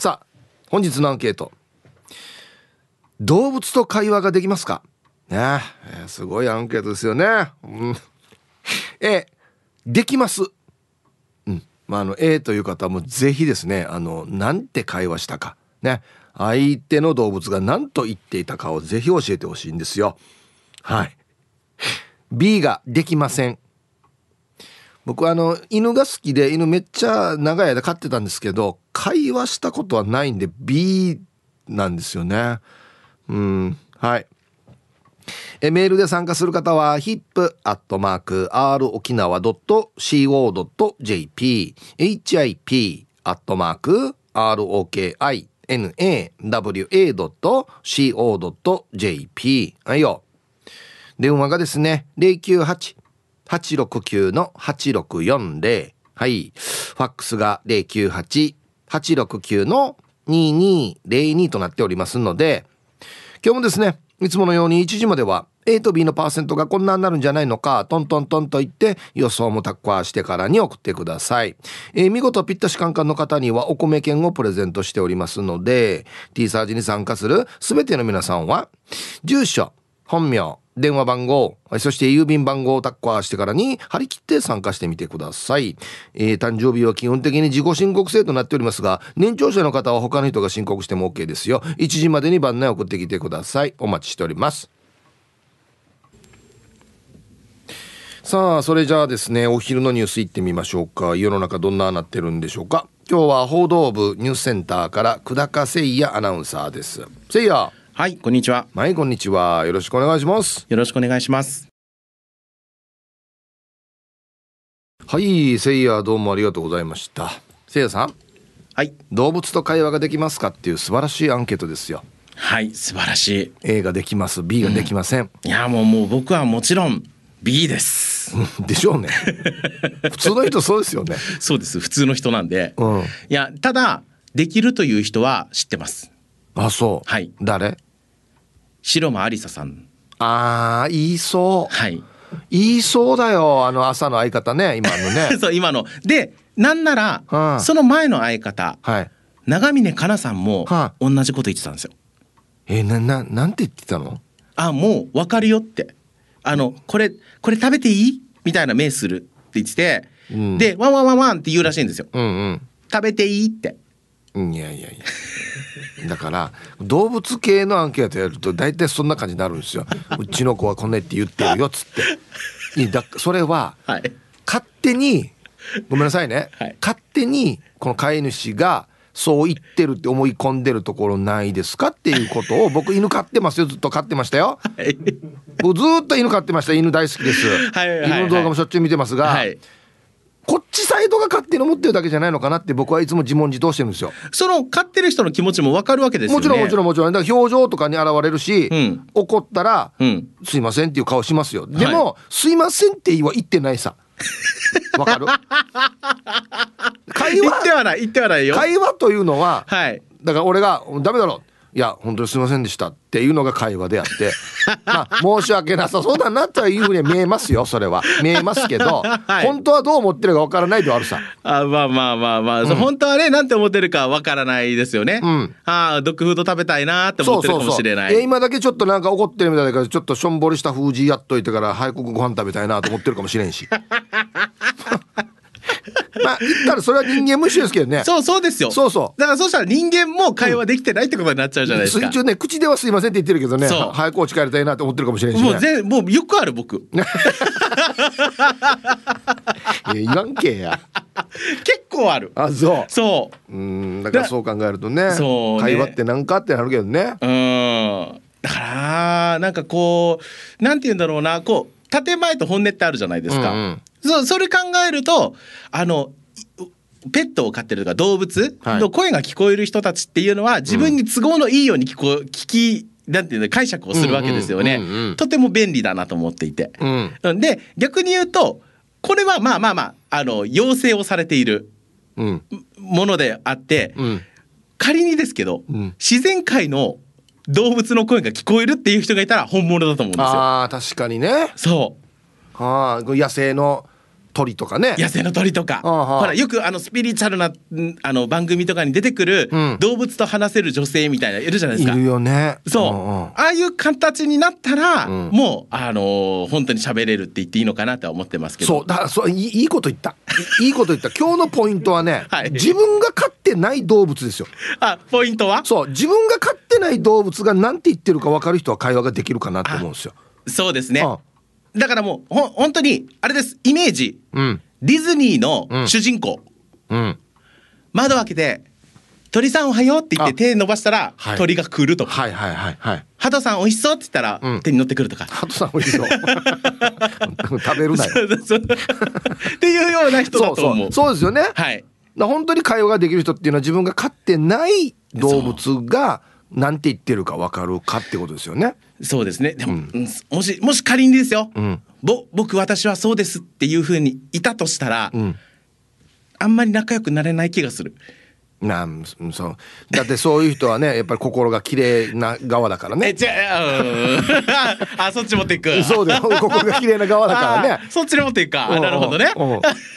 さあ本日のアンケート動物と会話ができますか？ねえー、すごいアンケートですよね。うん、えできます。うん。まあ、あの、A という方もぜひですね、あの、なんて会話したか。ね。相手の動物が何と言っていたかをぜひ教えてほしいんですよ。はい。B ができません。僕はあの犬が好きで犬めっちゃ長い間飼ってたんですけど会話したことはないんで B なんですよね。うんはい。えメールで参加する方は hip.r 沖縄 .co.jp hip アットマーク ROKINAWA.co.jp はいよ。電話がですね098-869の8640はい。ファックスが869-2202となっておりますので今日もですねいつものように1時までは A と B のパーセントがこんなになるんじゃないのかトントントンと言って予想もタッカーしてからに送ってください、えー、見事ぴったしカンカンの方にはお米券をプレゼントしておりますので T サージに参加する全ての皆さんは住所本名電話番号そして郵便番号をタッカーしてからに張り切って参加してみてください、えー、誕生日は基本的に自己申告制となっておりますが年長者の方は他の人が申告しても OK ですよ。1時までに番内送ってきてください。お待ちしております。さあそれじゃあですねお昼のニュースいってみましょうか。世の中どんななってるんでしょうか。今日は報道部ニュースセンターから久高誠也アナウンサーです。誠也。はいこんにちは。はいこんにちは。よろしくお願いします。よろしくお願いします。はいせいやどうもありがとうございました。せいやさん。はい。動物と会話ができますかっていう素晴らしいアンケートですよ。はい素晴らしい。A ができます。B ができません、うん、いやもうもう僕はもちろん B です。でしょうね。普通の人そうですよね。そうです。普通の人なんで、うん、いやただできるという人は知ってます。あそう。はい。誰？白間ありささん。ああ言いそう。はい。言いそうだよあの朝の相方ね今のね。そう今の。でなんなら、はあ、その前の相方、はい、長峰かなさんも、はあ、同じこと言ってたんですよ。えー、なななんて言ってたの？あもう分かるよって。あのこれこれ食べていい？みたいな目するって言ってて、うん、でワンワンワンワンって言うらしいんですよ、うんうん、食べていい？って。いやいやいやだから動物系のアンケートやると大体そんな感じになるんですよ。うちの子はこんなって言ってるよっつって。だそれは、勝手にごめんなさいね、はい、勝手にこの飼い主がそう言ってるって思い込んでるところないですかっていうことを僕犬飼ってますよ。ずっと飼ってましたよ、はい、僕ずっと犬飼ってました。犬大好きです、はいはいはい、犬の動画もしょっちゅう見てますが、はいこっちサイドが勝手に思ってるだけじゃないのかなって僕はいつも自問自答してるんですよ。その買ってる人の気持ちもわかるわけですよね。もちろんもちろんもちろん。だから表情とかに現れるし、うん、怒ったら、うん、すいませんっていう顔しますよ。でも、はい、すいませんって言わ言ってないさ。わかる？会話？言ってはない言ってはないよ。会話というのは、はい、だから俺がダメだろいや本当にすみませんでしたっていうのが会話であって。まあ申し訳なさそうだなというふうに見えますよそれは。見えますけど、はい、本当はどう思ってるかわからないではあるさ。あまあまあまあまあ、うん、本当はねなんて思ってるかわからないですよね、うん、ああドッグフード食べたいなって思ってるかもしれない。そう今だけちょっとなんか怒ってるみたいだからちょっとしょんぼりした封じやっといてから早くご飯食べたいなと思ってるかもしれんし まあ言ったらそれは人間無視ですけどね。そうそうですよ。そうそう。だからそしたら人間も会話できてないってことになっちゃうじゃないですか、一応ね口ではすいませんって言ってるけどね。早くお家帰りたいなと思ってるかもしれないし、ね、もう全もうよくある僕。言わんけや。結構ある。あそう。そう。うんだからそう考えるとねそう、ね、会話って何かってなるけどね。うん。だからなんかこうなんて言うんだろうな。こう建前と本音ってあるじゃないですか、うんうんそそれ考えるとあのペットを飼ってるとか動物の声が聞こえる人たちっていうのは自分に都合のいいように聞こ聞きなんていうの解釈をするわけですよね、とても便利だなと思っていて、うん、で逆に言うとこれはまあまあまああの要請をされているものであって、うん、仮にですけど、うん、自然界の動物の声が聞こえるっていう人がいたら本物だと思うんですよ。あ確かにね。そう。あ野生の鳥とかね。野生の鳥とか。ほらよくあのスピリチュアルなうんあの番組とかに出てくるうん。動物と話せる女性みたいないるじゃないですか。いる。よね。そう、んんああいう形になったら、うん。もうあのー本当に喋れるって言っていいのかなとは思ってますけど。そうだそういいこと言った。いいいこと言った。今日のポイントはね、はい。自分が飼ってない動物ですよ。あポイントは？そう自分が飼ってない動物が何て言ってるか分かる人は会話ができるかなと思うんですよ。そうですね。あだからもうほん本当にあれですイメージ。うん。ディズニーのうん主人公、うん。窓開けて「鳥さんおはよう」って言ってあ。手伸ばしたら、はい。鳥が来るとか。はいはいはいはい「ハトさんおいしそう」って言ったら、うん。手に乗ってくるとか。ハトさんおいしそう。食べるなよ。っていうような人だそう。そと思う。うそうですよね、はい。だ本当に会話ができる人っていうのは自分が飼ってない動物が何て言ってるか分かるかってことですよね。そうですね。でも、うんもしもし仮にですよ。うんぼ僕私はそうですっていうふうにいたとしたら、うんあんまり仲良くなれない気がする。なんそうだってそういう人はねやっぱり心が綺麗な側だからえね。じゃあうん あそっち持っていく。そうだよ心が綺麗な側だからね あ。そっちに持っていくか。あなるほどね。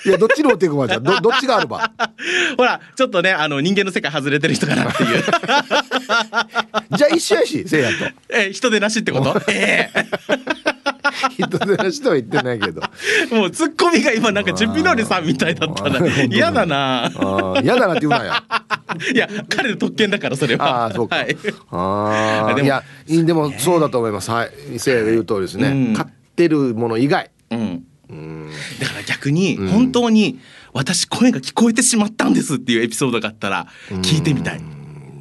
いやどっちに持っていくかじゃんどどっちがあるば。ほらちょっとねあの人間の世界外れてる人かなっていう。じゃあ一緒やしせいやと。え人でなしってこと？え人でなしとは言ってないけど。えもうツッコミが今なんかジュピノリさんみたいだったな。嫌だな。嫌だなって言うなよ。いや彼の特権だからそれは。ああそうか。はい。ああ でもいやでもそうだと思います。はい。せいやが言う通りですね。うん飼ってるもの以外。うん。うんだから逆に本当に私声が聞こえてしまったんですっていうエピソードがあったら聞いてみたい。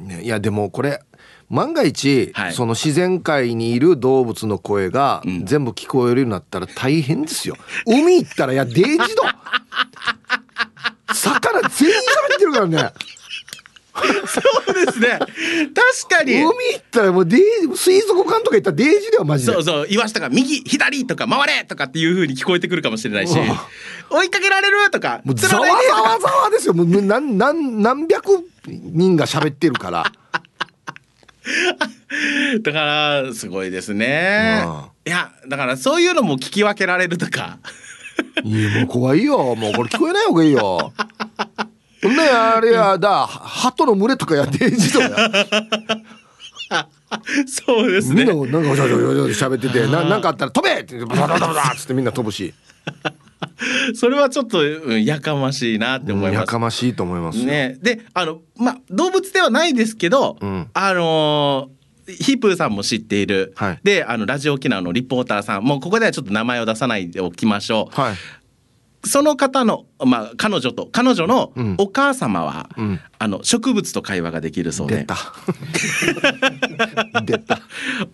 ねいやでもこれ万が一、はいその自然界にいる動物の声がうん全部聞こえるようになったら大変ですよ。海行ったらいやデージド 魚全員喋ってるからね。そうですね。確かに。海行ったらもうデー水族館とか行ったらデージだよマジで。そうそう言わしたが右左とか回れとかっていう風に聞こえてくるかもしれないし追いかけられるとかもうざわざわざわですよ。もう何何何百人が喋ってるから。だからすごいですねうんいやだからそういうのも聞き分けられるとかいやもう怖いよ。もうこれ聞こえない方がいいよ。ねあれやだ鳩の群れとかやデージだよ。そうですねみんななんかおしゃおしゃおしゃ喋っててななんかあったら飛べってバタバタバタっつってみんな飛ぶし。それはちょっとうんやかましいなって思いやますかましいと思いますよ。ねであのまあ動物ではないですけど、うんあのーヒープーさんも知っている、はいであのラジオ沖縄のリポーターさんもうここではちょっと名前を出さないでおきましょう、はい。その方の、まあ、彼女と彼女のうん。お母様は、うん。あの植物と会話ができるそうで。出た。出た。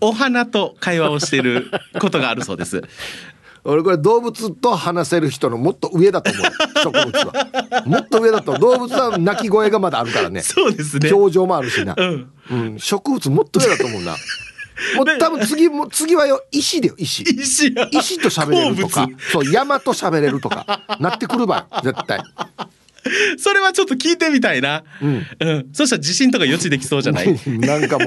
お花と会話をしていることがあるそうです。俺これ動物と話せる人のもっと上だと思う。植物は。もっと上だと。動物は鳴き声がまだあるからね。そうですね。表情もあるしな、うん、うん、植物もっと上だと思うなもう多分次も次はよ石だよ石。石や。石と喋れるとか。そう山と喋れるとか。なってくるばい絶対。それはちょっと聞いてみたいな。うん。うん、そしたら地震とか予知できそうじゃない？なんかも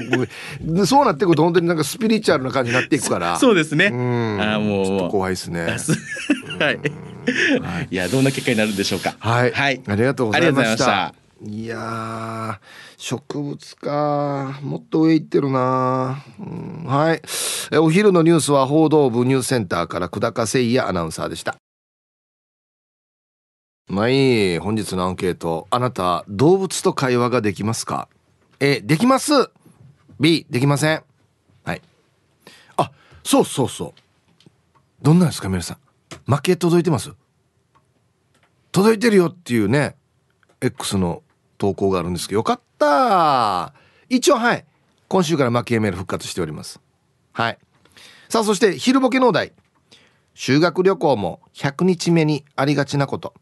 うそうなってくると本当になんかスピリチュアルな感じになっていくから。そうですね。うん。あーもうちょっと怖いですね。はい。い。やどんな結果になるんでしょうか。はい、はい。ありがとうございました。ありいやー植物か。もっと上行ってるな、うんはい。えお昼のニュースは報道部ニュースセンターから久高誠也アナウンサーでした。まあいい本日のアンケート。あなた動物と会話ができますか？A できます。B できません。はい。あそうそうそう。どんなんですか皆さん？負け届いてます？届いてるよっていうね X の投稿があるんですけどよかった。一応はい。今週から負けメール復活しております。はい。さあそして昼ボケのお題。修学旅行も100日目にありがちなこと。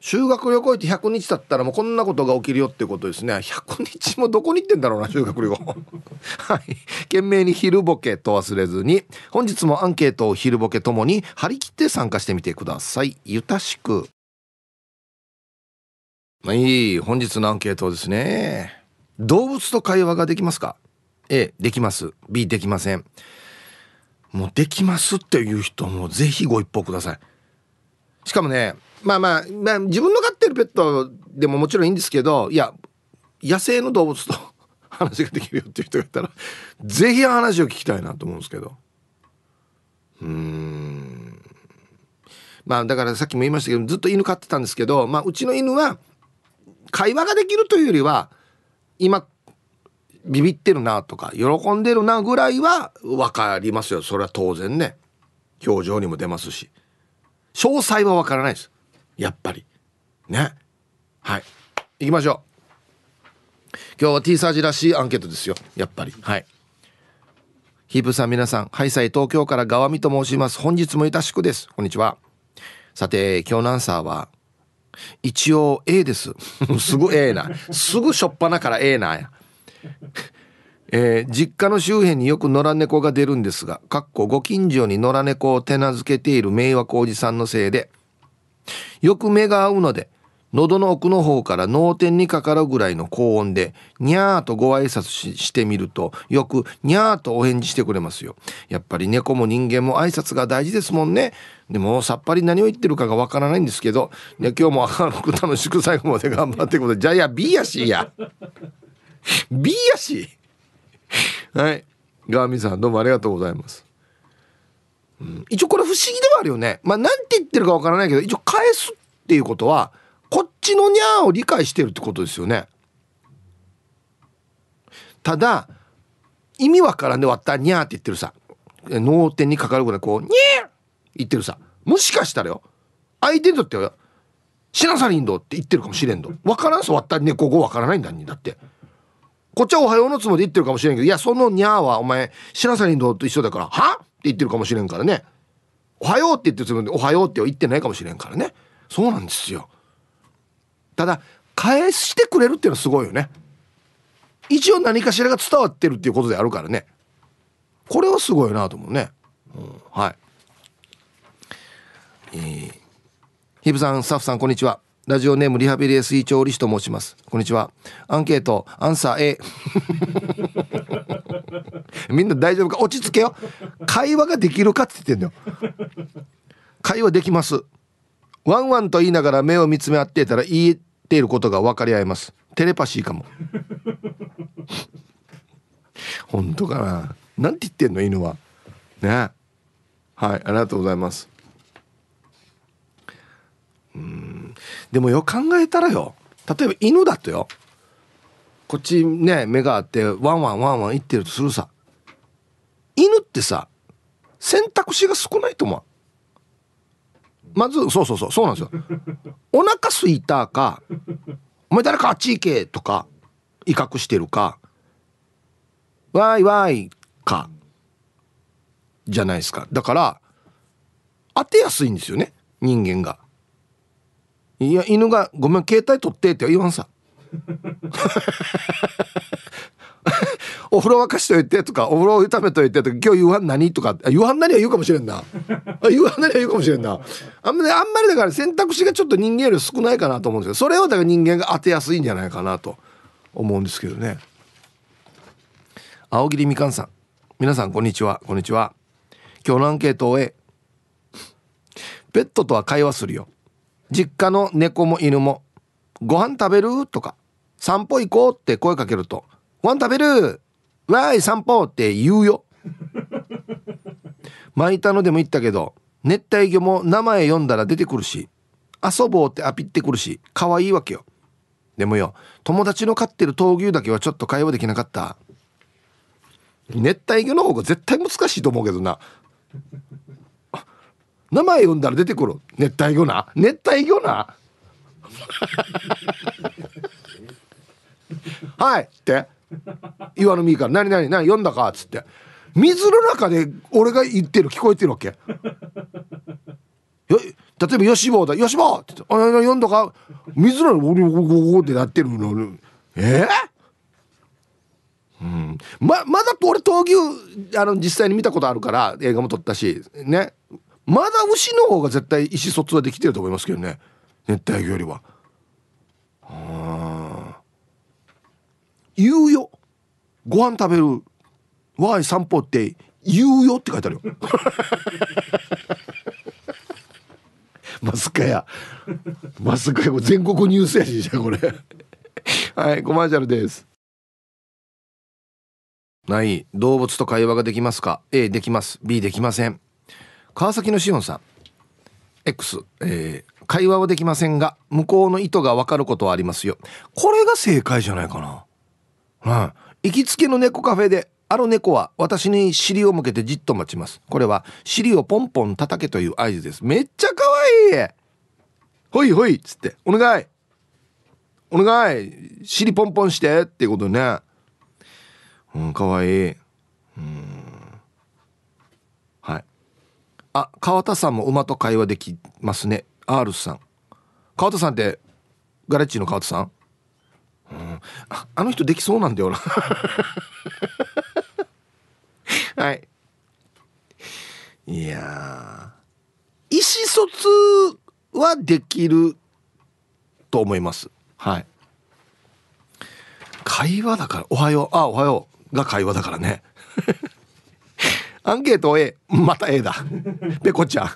修学旅行行って100日経ったらもうこんなことが起きるよってことですね。100日もどこに行ってんだろうな修学旅行。はい。懸命に昼ボケと忘れずに本日もアンケートを昼ボケともに張り切って参加してみてください。ゆたしく。まいい本日のアンケートですね。動物と会話ができますか？A できます。B できません。もうできますっていう人もぜひご一報ください。しかもねまあまあ、まあ、自分の飼ってるペットでももちろんいいんですけどいや野生の動物と 話ができるよっていう人がいたら是非話を聞きたいなと思うんですけど。うん。まあだからさっきも言いましたけどずっと犬飼ってたんですけど、まあ、うちの犬は会話ができるというよりは今ビビってるなとか喜んでるなぐらいは分かりますよ。それは当然ね。表情にも出ますし。詳細は分からないです。やっぱり。ね。はい。行きましょう。今日は T サージらしいアンケートですよ。やっぱり。はい。ヒープさん皆さんハイサイ東京から川見と申します。本日もいたしくです。こんにちは。さて今日のアンサーは一応 A です。すぐ A な。すぐしょっぱなから A なや。えー、実家の周辺によく野良猫が出るんですが、かっこご近所に野良猫を手なずけている迷惑おじさんのせいで、よく目が合うので、喉の奥の方から脳天にかかるぐらいの高音で、にゃーとご挨拶してみると、よくにゃーとお返事してくれますよ。やっぱり猫も人間も挨拶が大事ですもんね。でもさっぱり何を言ってるかがわからないんですけど、今日も明るく楽しく最後まで頑張ってください。じゃあや B やしや。B やし。はい。ガーミンさんどうもありがとうございます。うん、一応これ不思議ではあるよね。まあなんて言ってるかわからないけど、一応返すっていうことは、こっちのニャーを理解してるってことですよね。ただ、意味わからんで割ったニャーって言ってるさ。脳天にかかるぐらいこう、ニャー言ってるさ。もしかしたらよ、相手にとっては、シナサリンドって言ってるかもしれんど。わからんす割った猫語わからないんだに。だって。こっちはおはようのつもりで言ってるかもしれんけど、いや、そのニャーはお前、シナサリンドと一緒だから、はって言ってるかもしれんからね。おはようって言ってるつもりで、おはようって言ってないかもしれんからね。そうなんですよ。ただ、返してくれるっていうのはすごいよね。一応何かしらが伝わってるっていうことであるからね。これはすごいなと思うね。うん、はい。えー、ヒブさん、スタッフさん、こんにちは。ラジオネームリハビリエスイ調理師と申しますこんにちはアンケートアンサー A みんな大丈夫か？落ち着けよ会話ができるかって言ってんだよ会話できますワンワンと言いながら目を見つめ合っていたら言っていることが分かり合えます。テレパシーかも。本当かな。なんて言ってんの犬は。ね。はいありがとうございます。うん。でもよ考えたらよ。例えば犬だとよ。こっちね目があってワンワンワンワン言ってるとするさ。犬ってさ選択肢が少ないと思うまずそうそうそうそうなんですよ。お腹すいたかお前誰かあっち行けとか威嚇してるかわいわいかじゃないですか。だから当てやすいんですよね人間が。いや犬が「ごめん携帯取って」って言わんさ。お風呂沸かしといてとかお風呂炒めといてとか今日夕飯何とか夕飯何は言うかもしれんな。夕飯何は言うかもしれんな。あんまりあんまりだから選択肢がちょっと人間より少ないかなと思うんですけどそれをだから人間が当てやすいんじゃないかなと思うんですけどね。青桐みかんさん。皆さんこんにちは。こんにちは。今日のアンケートを終えペットとは会話するよ。実家の猫も犬も「ご飯食べる?」とか「散歩行こう」って声かけると「ご飯食べる？わーい散歩」って言うよ。巻 いたのでも言ったけど熱帯魚も名前読んだら出てくるし遊ぼうってアピってくるし可愛いわけよ。でもよ友達の飼ってる闘牛だけはちょっと会話できなかった。熱帯魚の方が絶対難しいと思うけどな。名前読んだら出てくる。熱帯魚な。熱帯魚な。はい。って岩の実から何何何読んだかっつって水の中で俺が言ってる聞こえてるわけよ例えば「よしぼうだよしぼう」って言って「あ読んだか水の中でゴゴってなってるのえー、うん、ままだ俺闘牛あの実際に見たことあるから映画も撮ったしねまだ牛の方が絶対意思疎通はできてると思いますけどね熱帯魚よりは。あ言うよ。ご飯食べる。わい散歩って言うよって書いてあるよ。まあさかや。まさかや。全国ニュースやしじゃこれ。はいコマーシャルです。ない動物と会話ができますか？A できます。B できません。川崎のしおんさん。X、えー、会話はできませんが向こうの意図が分かることはありますよ。これが正解じゃないかな。うん行きつけの猫カフェである猫は私に尻を向けてじっと待ちます。これは尻をポンポン叩けという合図です。めっちゃ可愛い。ほいほいっつって。お願い。お願い。尻ポンポンしてっていうことね。うん可愛い。うん。はい。あ川田さんも馬と会話できますね。R さん。川田さんってガレッジの川田さん？ん、ああの人できそうなんだよな。はい。いや意思疎通はできると思います。はい。会話だから「おはよう」あ「おはよう」が会話だからね。アンケート A また A だ。ペコちゃん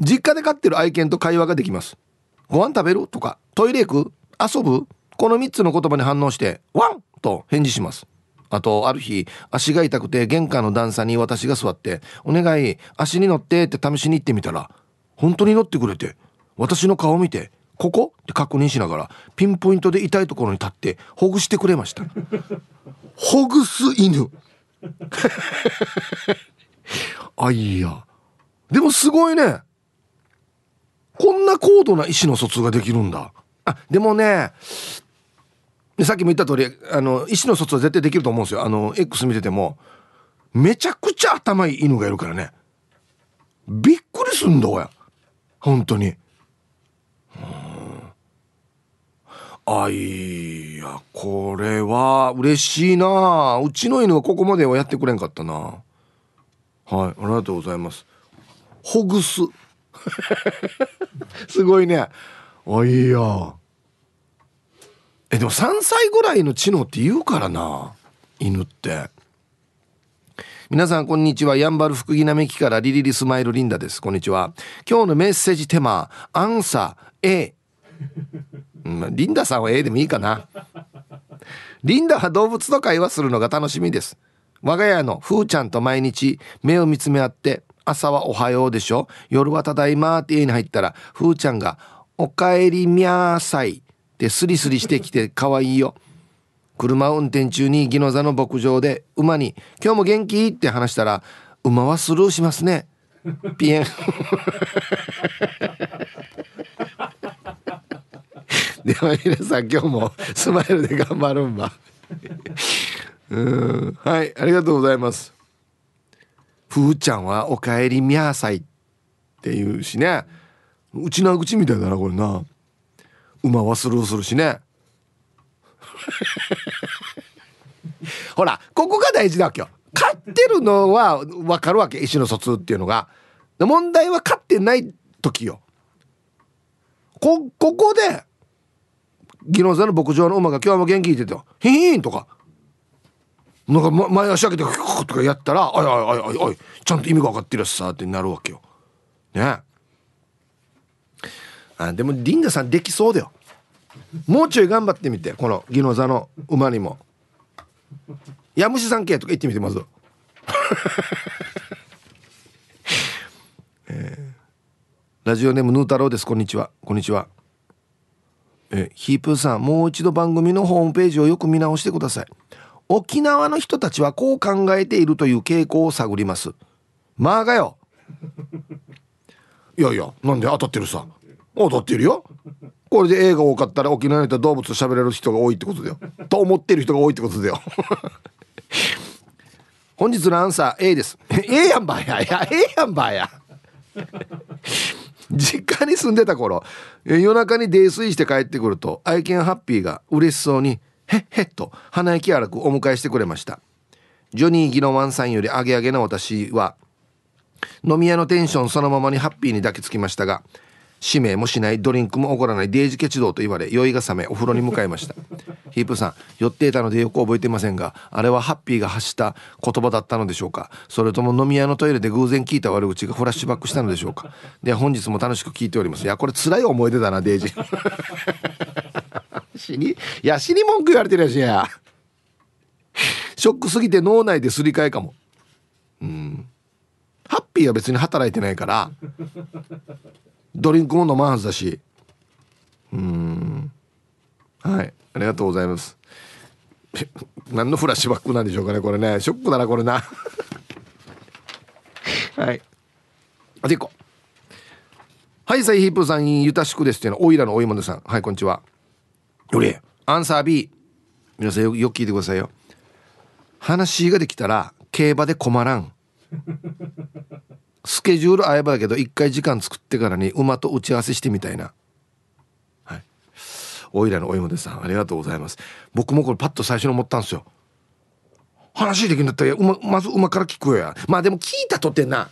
実家で飼ってる愛犬と会話ができます。ご飯食べる？とか。トイレ行く？遊ぶ？この3つの言葉に反応して「ワン!」と返事します。あとある日足が痛くて玄関の段差に私が座って「お願い足に乗って」って試しに行ってみたら本当に乗ってくれて私の顔を見て「ここ?」って確認しながらピンポイントで痛いところに立ってほぐしてくれました。ほぐす犬。あいや。でもすごいね。こんな高度な意思の疎通ができるんだ。あでもねでさっきも言った通りあの意思の疎通は絶対できると思うんですよ。あの X 見てても。めちゃくちゃ頭いい犬がいるからね。びっくりすんだおや本当に。あいやこれは嬉しいな。うちの犬はここまではやってくれんかったな。はいありがとうございます。ほぐす。すごいね。あいいや。えでも3歳ぐらいの知能って言うからな。犬って。皆さんこんにちは。やんばる福木並木からリリリスマイルリンダです。こんにちは。今日のメッセージテーマアンサー A リンダさんは A でもいいかな。リンダは動物と会話するのが楽しみです。我が家のふーちゃんと毎日目を見つめ合って朝はおはようでしょ。夜はただいまって家に入ったらふーちゃんがおかえりみゃーさい。ってスリスリしてきて可愛いよ。車運転中に宜野座の牧場で馬に「今日も元気?」って話したら馬はスルーしますね ピエン。では皆さん今日もスマイルで頑張るんば。うんはいありがとうございます。ふーちゃんは「おかえりみゃーさい」って言うしね。うちな口みたいだなこれな馬はスルーするしね。ほらここが大事だわけよ。飼ってるのは分かるわけ意思の疎通っていうのが。問題は飼ってない時よ。こここで宜野座の牧場の馬が今日も元気いててヒヒーンとか。なんか、前足上げてクッとかやったら「おいおいおいおいおいちゃんと意味が分かってるしさ」ってなるわけよ。ね。あでもリンダさんできそうだよ。もうちょい頑張ってみてこの宜野座の馬にも「やむしさん系」とか言ってみてまず。えー、ラジオネームヌー太郎です。こんにちは。こんにちは。えヒープーさんもう一度番組のホームページをよく見直してください。沖縄の人たちはこう考えているという傾向を探ります。まあがよ。いやいやなんで当たってるさ。当たってるよ。これで A が多かったら沖縄の人は動物と喋れる人が多いってことだよ。と思ってる人が多いってことだよ。本日のアンサー A です。A やんばや。いや A やんばや。実家に住んでた頃夜中に泥酔して帰ってくると愛犬ハッピーが嬉しそうに「へっへっ」と鼻息荒くお迎えしてくれました。ジョニー・ギノワンさんよりアゲアゲな私は飲み屋のテンションそのままにハッピーに抱きつきましたが指名もしないドリンクも起こらないデージケチ道と言われ酔いが覚めお風呂に向かいました。ヒープさん寄っていたのでよく覚えていませんがあれはハッピーが発した言葉だったのでしょうか。それとも飲み屋のトイレで偶然聞いた悪口がフラッシュバックしたのでしょうか。で本日も楽しく聞いております。いやこれ辛い思い出だなデージ。死にいや死に文句言われてるやしや。ショックすぎて脳内ですり替えかも。うん。ハッピーは別に働いてないから。ドリンクも飲まんはずだし。うん。はい。ありがとうございます。何のフラッシュバックなんでしょうかねこれね。ショックだなこれな。はい。あと1個。はいサイヒープさんゆたしくですっていうのおいらのおいものさん。はいこんにちは。より。アンサー B 皆さんよく聞いてくださいよ。話ができたら競馬で困らん。スケジュール合えばだけど一回時間作ってからに馬と打ち合わせしてみたいな。はい。おいらのおいもでさんありがとうございます。僕もこれパッと最初に思ったんですよ。話できるんだったら馬まず馬から聞くよや。まあでも聞いたとってな。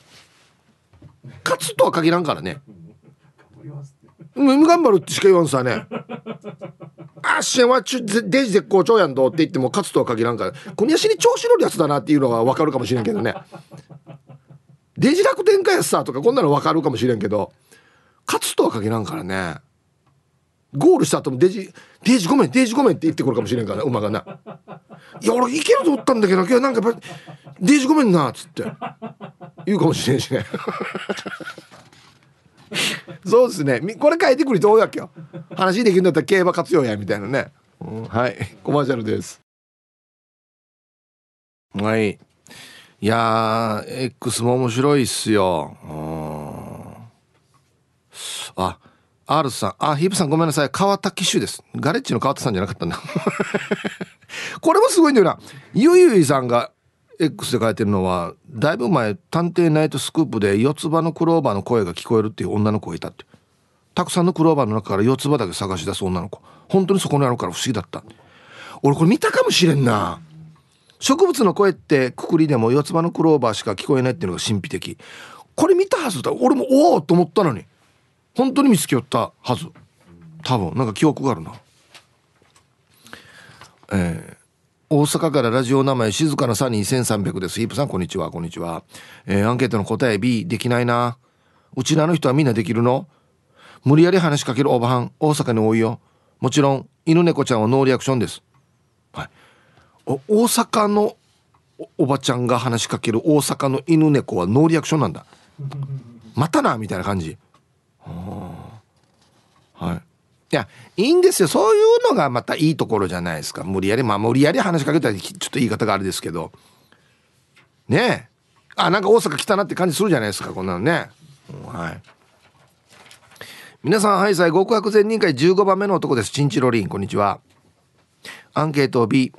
勝つとは限らんからね。頑張るってしか言わんさね。あっしんはちゅデジ絶好調やんどって言っても勝つとは限らんから。こにゃしに調子乗るやつだなっていうのは分かるかもしれんけどね。デジ楽天かやさとかこんなの分かるかもしれんけど勝つとは限らんからね。ゴールした後もデジ「デジごめんデジごめん」って言ってくるかもしれんから馬がな「いや俺いけると思ったんだけど今日なんかやっぱデジごめんな」っつって。言うかもしれんしね。そうですね。これ書いてくる人多いわけよ。話できるんだったら競馬活用やみたいなね、うん、はい。コマーシャルです。はい。いやー X も面白いっすよ。あ R さんあヒープさんごめんなさい。川田騎手です。ガレッジの川田さんじゃなかったんだ。これもすごいんだよな。ゆいゆいさんが X で書いてるのはだいぶ前「探偵ナイトスクープ」で四つ葉のクローバーの声が聞こえるっていう女の子がいたって。たくさんのクローバーの中から四つ葉だけ探し出す女の子。本当にそこにあるから不思議だった。俺これ見たかもしれんな。植物の声ってくくりでも四つ葉のクローバーしか聞こえないっていうのが神秘的これ見たはずだ俺もおおと思ったのに本当に見つけよったはず多分なんか記憶があるなえー大阪からラジオ名前静かなサニー1300です。ヒープさんこんにちは、こんにちは。えー、アンケートの答え B、できないな。うちらの人はみんなできるの？無理やり話しかけるおばはん、大阪に多いよ。もちろん、犬猫ちゃんはノーリアクションです。大阪のおばちゃんが話しかける大阪の犬猫はノーリアクションなんだ。またなみたいな感じ。ははい。いやいいんですよ。そういうのがまたいいところじゃないですか。無理やりまあ無理やり話しかけたらちょっと言い方があれですけど。ねえ。あなんか大阪来たなって感じするじゃないですか。こんなのね、はい。皆さんはいさい極悪善人会15番目の男です。チンチロリンこんにちは。アンケート B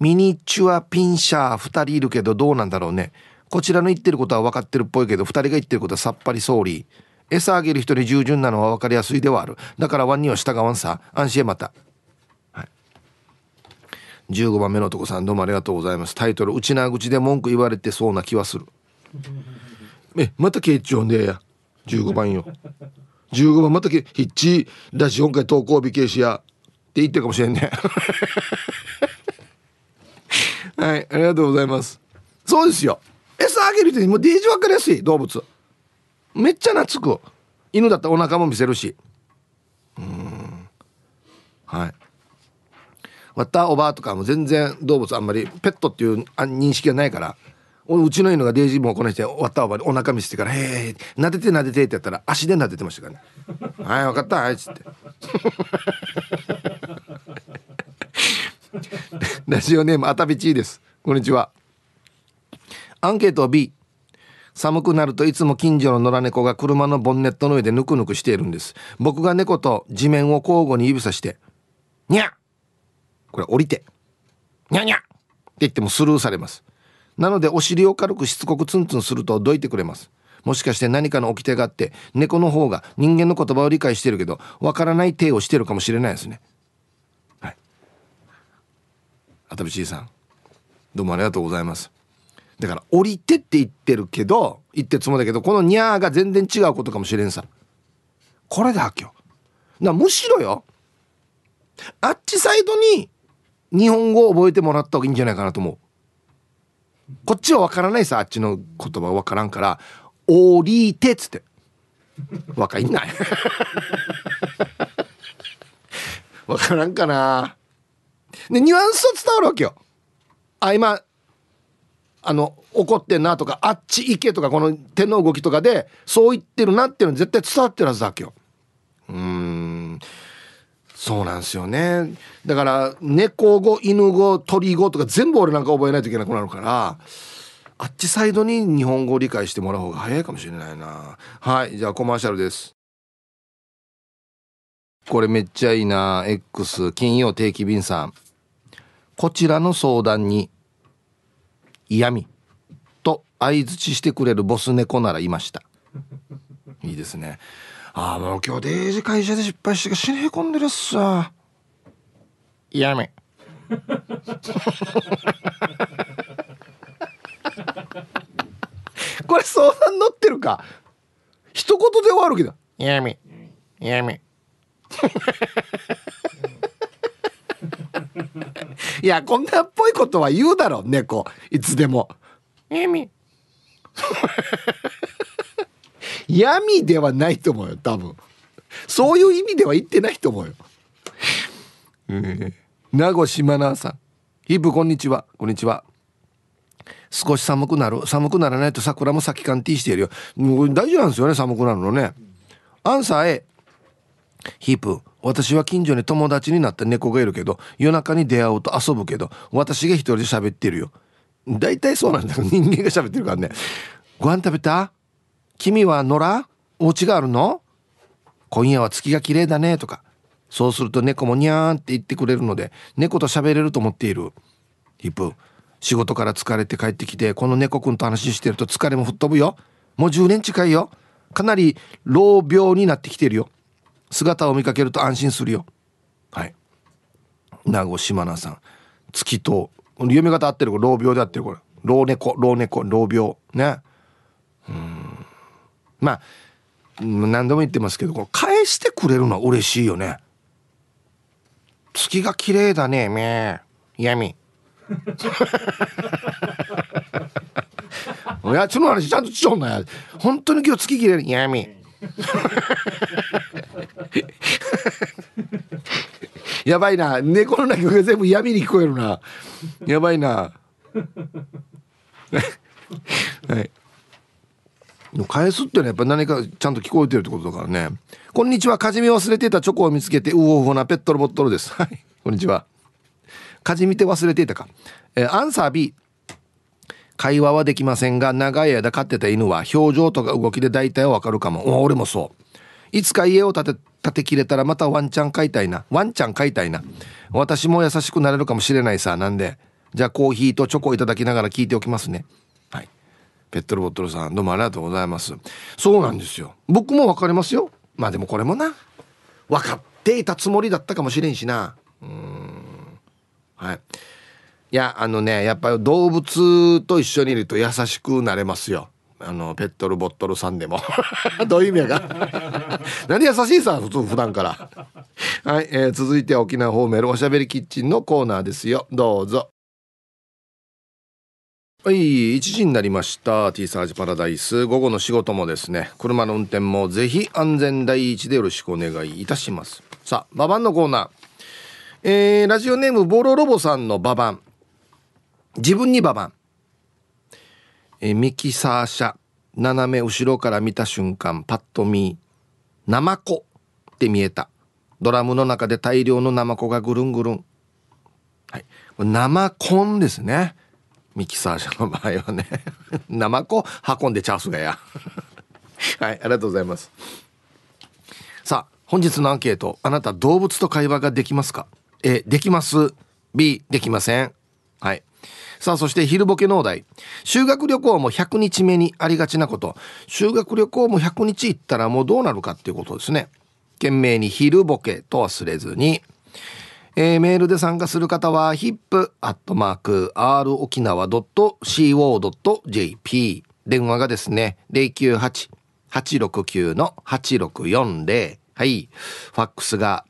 ミニチュアピンシャー2人いるけどどうなんだろうね。こちらの言ってることは分かってるっぽいけど2人が言ってることはさっぱりソーリー餌あげる人に従順なのは分かりやすいではある。だからワンには従わんさ。安心へまた、はい、15番目の男さんどうもありがとうございます。タイトル「内縄口で文句言われてそうな気はする」えまたケイチ呼んでや。15番よ。15番またけヒッチだし今回投稿日消しやって言ってるかもしれんね。はいありがとうございます。そうですよ。餌あげる人にもうデージ分かりやすい動物。めっちゃ懐く。犬だったらお腹も見せるし。うん。はい。わったおばあとかも全然動物あんまりペットっていう認識がないからうちの犬がデイジーもこの人わったおばあにお腹見せてから「へえ撫でて撫でて」ってやったら足で撫でてましたからね「はい分かったはい」っつって。ラジオネームあたびちーです。こんにちは。アンケート B 寒くなるといつも近所の野良猫が車のボンネットの上でぬくぬくしているんです。僕が猫と地面を交互に指さして「にゃこれ降りて「にゃにゃ」って言ってもスルーされます。なのでお尻を軽くしつこくツンツンするとどいてくれます。もしかして何かの掟があって猫の方が人間の言葉を理解してるけどわからない体をしてるかもしれないですね。あたびちいさんどうもありがとうございます。だから降りてって言ってるけど言ってるつもりだけどこのニャーが全然違うことかもしれんさ。これだ今日なむしろよあっちサイドに日本語を覚えてもらった方がいいんじゃないかなと思う。こっちは分からないさあっちの言葉分からんから「降りて」っつって。分かんない。分からんかな。でニュアンスは伝わるわけよ。あ今あの怒ってんなとかあっち行けとかこの手の動きとかでそう言ってるなっていうの絶対伝わってるはずだっけよ。うん。そうなんですよね。だから猫語犬語鳥語とか全部俺なんか覚えないといけなくなるからあっちサイドに日本語を理解してもらう方が早いかもしれないな。はいじゃあコマーシャルです。これめっちゃいいな。X 金曜定期便さん。こちらの相談に嫌味と相づちしてくれるボス猫ならいました。いいですね。ああもう今日デイジ会社で失敗して死ね込んでるっさ。嫌味 これ相談乗ってるか？一言で終わるけど。嫌味嫌味 いやこんなっぽいことは言うだろ猫。いつでも。闇。闇ではないと思うよ多分。そういう意味では言ってないと思うよ、えー、名護島奈さんヒブこんにちは。こんにちは。少し寒くなる。寒くならないと桜も咲き感 T しているよ。大事なんですよね寒くなるのね。アンサー A ヒープ私は近所に友達になった猫がいるけど夜中に出会うと遊ぶけど私が一人で喋ってるよ。大体そうなんだ 人間が喋ってるからね。ご飯食べた？君は野良？お家があるの？今夜は月が綺麗だねとか。そうすると猫もニャーンって言ってくれるので猫と喋れると思っている。ヒップ仕事から疲れて帰ってきてこの猫くんと話してると疲れも吹っ飛ぶよ。もう10年近いよ。かなり老病になってきてるよ。姿を見かけると安心するよ。はい。名護島名さん。月と読み方合ってるこれ老病で合ってるこれ老猫老猫老病。ね。うん。まあ何度も言ってますけどこの返してくれるのは嬉しいよね。月が綺麗だねめ。闇。おやつの話ちゃんとしちゃうんだよ本当に今日月綺麗闇 やばいな。猫の鳴き声が全部闇に聞こえるな。やばいな。はい。返すっていうのはやっぱ何かちゃんと聞こえてるってことだからね。こんにちは。かじみ忘れてたチョコを見つけてうおうおなペットルボットルです。はい。こんにちは。かじみて忘れていたか、えー、アンサー B 会話はできませんが長い間飼ってた犬は表情とか動きで大体わかるかも。俺もそう。いつか家を建て建てきれたらまたワンちゃん飼いたいな。ワンちゃん飼いたいな。私も優しくなれるかもしれないさなんで。じゃあコーヒーとチョコいただきながら聞いておきますね。はい。ペットルボトルさんどうもありがとうございます。そうなんですよ。僕もわかりますよ。まあでもこれもな。分かっていたつもりだったかもしれんしな。うん。はい。いやあのねやっぱり動物と一緒にいると優しくなれますよ。あのペットルボットルさんでも。どういう意味やか。何優しいさ普通普段から。はい、えー、続いて沖縄方面おしゃべりキッチンのコーナーですよ。どうぞ。はい1時になりました。T サージパラダイス。午後の仕事もですね車の運転もぜひ安全第一でよろしくお願いいたします。さあババンのコーナー。えー、ラジオネームボロロボさんのババン自分にババン。えミキサー車。斜め後ろから見た瞬間、パッと見、ナマコって見えた。ドラムの中で大量のナマコがぐるんぐるん。はい。生コンですね。ミキサー車の場合はね。ナマコ運んでチャースがや。はい、ありがとうございます。さあ、本日のアンケート。あなた動物と会話ができますか？A、できます。B、できません。はい。さあ、そして昼ボケ農大。修学旅行も100日目にありがちなこと。修学旅行も100日行ったらもうどうなるかっていうことですね。懸命に昼ボケと忘れずに。えー、メールで参加する方は hip.r 沖縄 .co.jp 電話がですね098-869-8640はい。ファックスが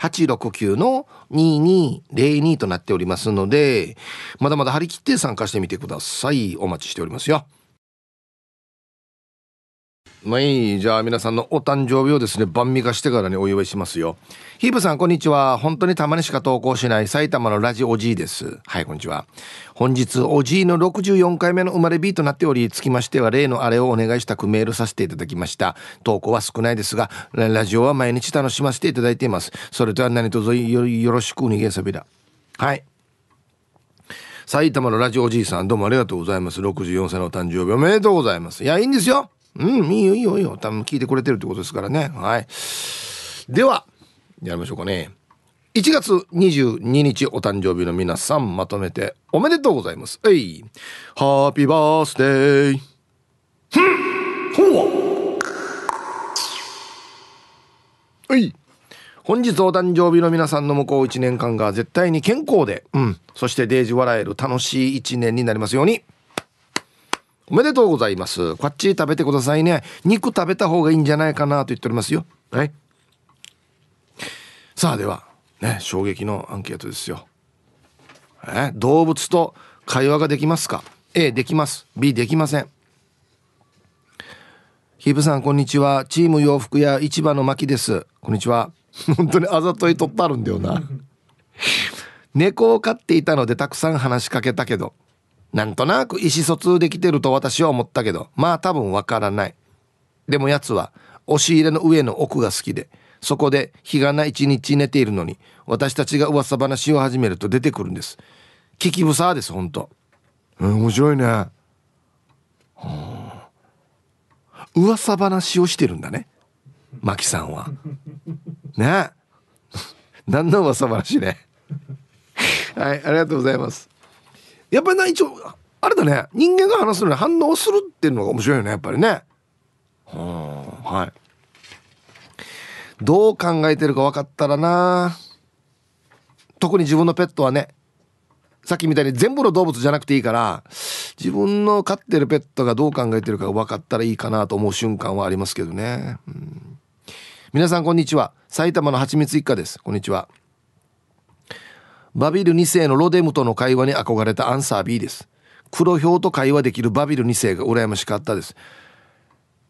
869の2202となっておりますので、まだまだ張り切って参加してみてください。お待ちしておりますよ。まあいいじゃあ皆さんのお誕生日をですね晩味化してからにお祝いしますよ。ヒープさんこんにちは。本当にたまにしか投稿しない埼玉のラジオおじいです。はいこんにちは。本日おじいの64回目の生まれ日となっておりつきましては例のあれをお願いしたくメールさせていただきました。投稿は少ないですがラジオは毎日楽しませていただいています。それとは何卒よよろしくお願いさびだはい。埼玉のラジオおじいさんどうもありがとうございます。64歳のお誕生日おめでとうございます。いやいいんですよ。うん、いいよいいよいいよ。多分聞いてくれてるってことですからね。はい。では、やりましょうかね。1月22日お誕生日の皆さんまとめておめでとうございます。えい。ハッピーバースデー。ふんほうい。本日お誕生日の皆さんの向こう1年間が絶対に健康で、うん、そしてデージ笑える楽しい1年になりますように。おめでとうございます。こっち食べてくださいね。肉食べた方がいいんじゃないかなと言っておりますよ。はい。さあでは、ね、衝撃のアンケートですよ。え動物と会話ができますか ?A できます。B できません。ヒープさんこんにちは。チーム洋服屋市場の牧です。こんにちは。本当にあざとい取ってあるんだよな。猫を飼っていたのでたくさん話しかけたけどなんとなく意思疎通できてると私は思ったけど、まあ多分わからない。でも奴は押し入れの上の奥が好きで、そこで日がな一日寝ているのに、私たちが噂話を始めると出てくるんです。聞き草です、ほんと。うん、面白いね。はあ、噂話をしてるんだね。マキさんは。ね 何の噂話ね。はい、ありがとうございます。やっぱりな一応あれだね。人間が話すのに反応するっていうのが面白いよねやっぱりね。はい。どう考えてるか分かったらな。特に自分のペットはねさっきみたいに全部の動物じゃなくていいから自分の飼ってるペットがどう考えてるかが分かったらいいかなと思う瞬間はありますけどね、うん、皆さんこんにちは。埼玉のはちみつ一家です。こんにちはバビル2世のロデムとの会話に憧れたアンサー B です。黒ひょうと会話できるバビル2世が羨ましかったです。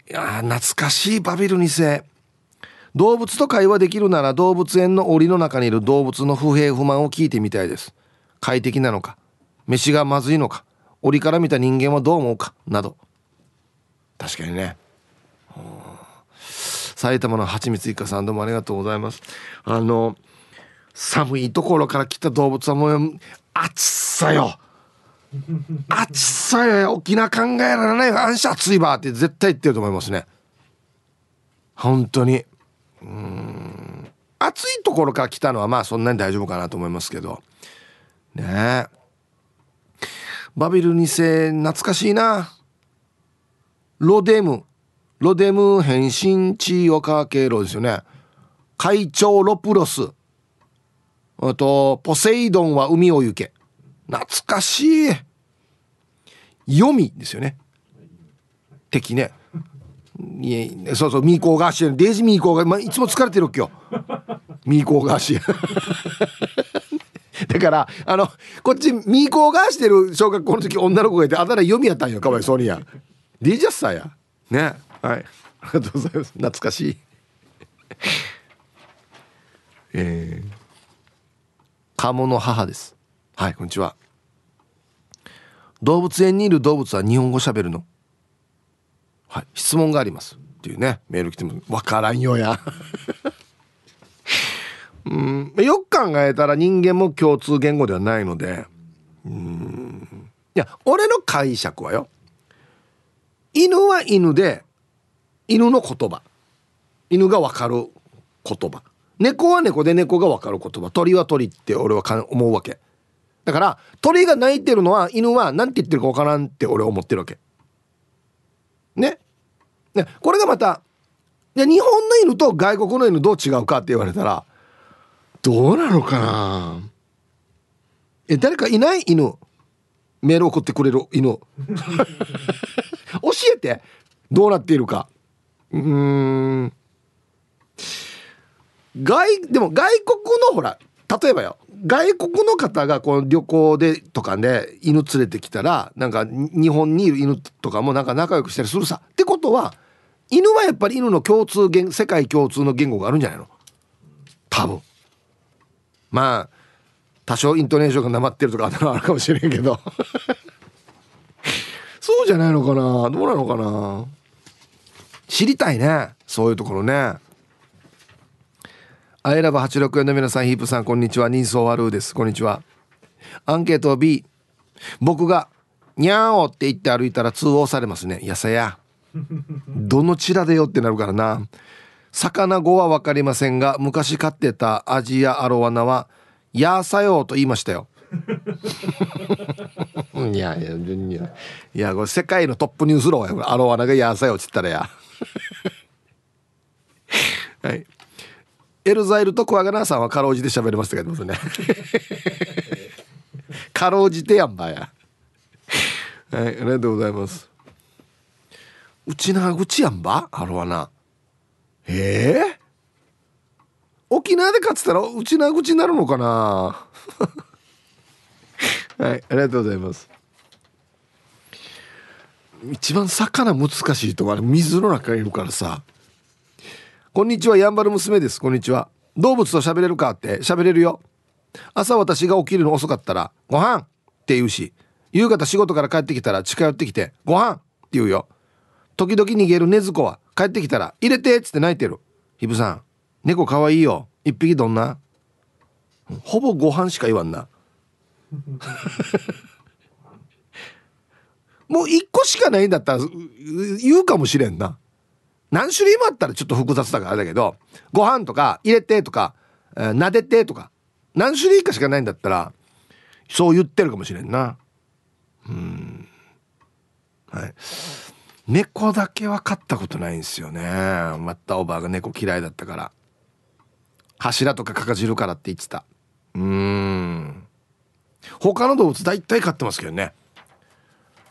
いや懐かしいバビル2世。動物と会話できるなら動物園の檻の中にいる動物の不平不満を聞いてみたいです。快適なのか飯がまずいのか檻から見た人間はどう思うかなど。確かにね。埼玉のはちみつ一家さんどうもありがとうございます。あの寒いところから来た動物はもう暑さよ。暑さよ。沖縄考えられない。あんし暑いばって絶対言ってると思いますね。本当に。うん。暑いところから来たのはまあそんなに大丈夫かなと思いますけど。ね。えバビル2世懐かしいな。ロデム。ロデム変身地オカ経路ですよね。会長ロプロス。あと、ポセイドンは海を行け。懐かしい。読みですよね。敵ね。いえそうそう、ミーコーガーシー。デイジミーコーが、まあ、いつも疲れてるっけよ。ミーコーガーシー。だから、あの、こっち、ミーコーガーしてる小学校の時女の子がいて、あだ名読みやったんよ、かわいそうにや。ディジャスさや。ね。はい。ありがとうございます。懐かしい。えー鴨の母です。はいこんにちは。動物園にいる動物は日本語喋るの？はい質問があります。っていうねメール来てもわからんよや。うんよく考えたら人間も共通言語ではないので。うんいや俺の解釈はよ。犬は犬で犬の言葉。犬がわかる言葉。猫は猫で猫が分かる言葉。鳥は鳥って俺は思うわけ。だから鳥が鳴いてるのは犬は何て言ってるか分からんって俺は思ってるわけ。ね？ね？これがまた日本の犬と外国の犬どう違うかって言われたらどうなのかな？え誰かいない犬？メール送ってくれる犬。教えて。どうなっているか。うん。外でも外国のほら例えばよ外国の方がこの旅行でとかで犬連れてきたらなんか日本にいる犬とかもなんか仲良くしたりするさ。ってことは犬はやっぱり犬の共通言世界共通の言語があるんじゃないの？多分。まあ多少イントネーションがなまってるとかあるかもしれんけど。そうじゃないのかな？どうなのかな？知りたいね。そういうところね。アイラブ864の皆さんヒープさんこんにちは。人相悪うです。こんにちは。アンケート B 僕がにゃーおって言って歩いたら通報されますね。やさや。どのチラでよってなるからな。魚語は分かりませんが昔飼ってたアジアアロワナはやーさよと言いましたよ。い やいやいや。いやこれ世界のトップニュースローやアロワナがやーさよっつったらや。はい。エルザイルとクワガナーさんはかろうじて喋れましたけどね。かろうじてやんばや。はいありがとうございます。うちなぐちやんば？アロワナええー、沖縄で飼ってたらうちなぐちになるのかな？はいありがとうございます。一番魚難しいとこは水の中にいるからさこんにちはやんばる娘です。こんにちは。動物と喋れるかって喋れるよ。朝私が起きるの遅かったらご飯って言うし夕方仕事から帰ってきたら近寄ってきてご飯って言うよ。時々逃げる禰豆子は帰ってきたら入れてっつって泣いてる。ひぶさん猫かわいいよ。一匹どんな？ほぼご飯しか言わんな。もう一個しかないんだったら言うかもしれんな何種類もあったらちょっと複雑だからだけどご飯とか入れてとか、えー、撫でてとか何種類かしかないんだったらそう言ってるかもしれんな。うん。はい。猫だけは飼ったことないんですよね。またおばあが猫嫌いだったから。柱とかかかじるからって言ってた。うん。他の動物大体飼ってますけどね。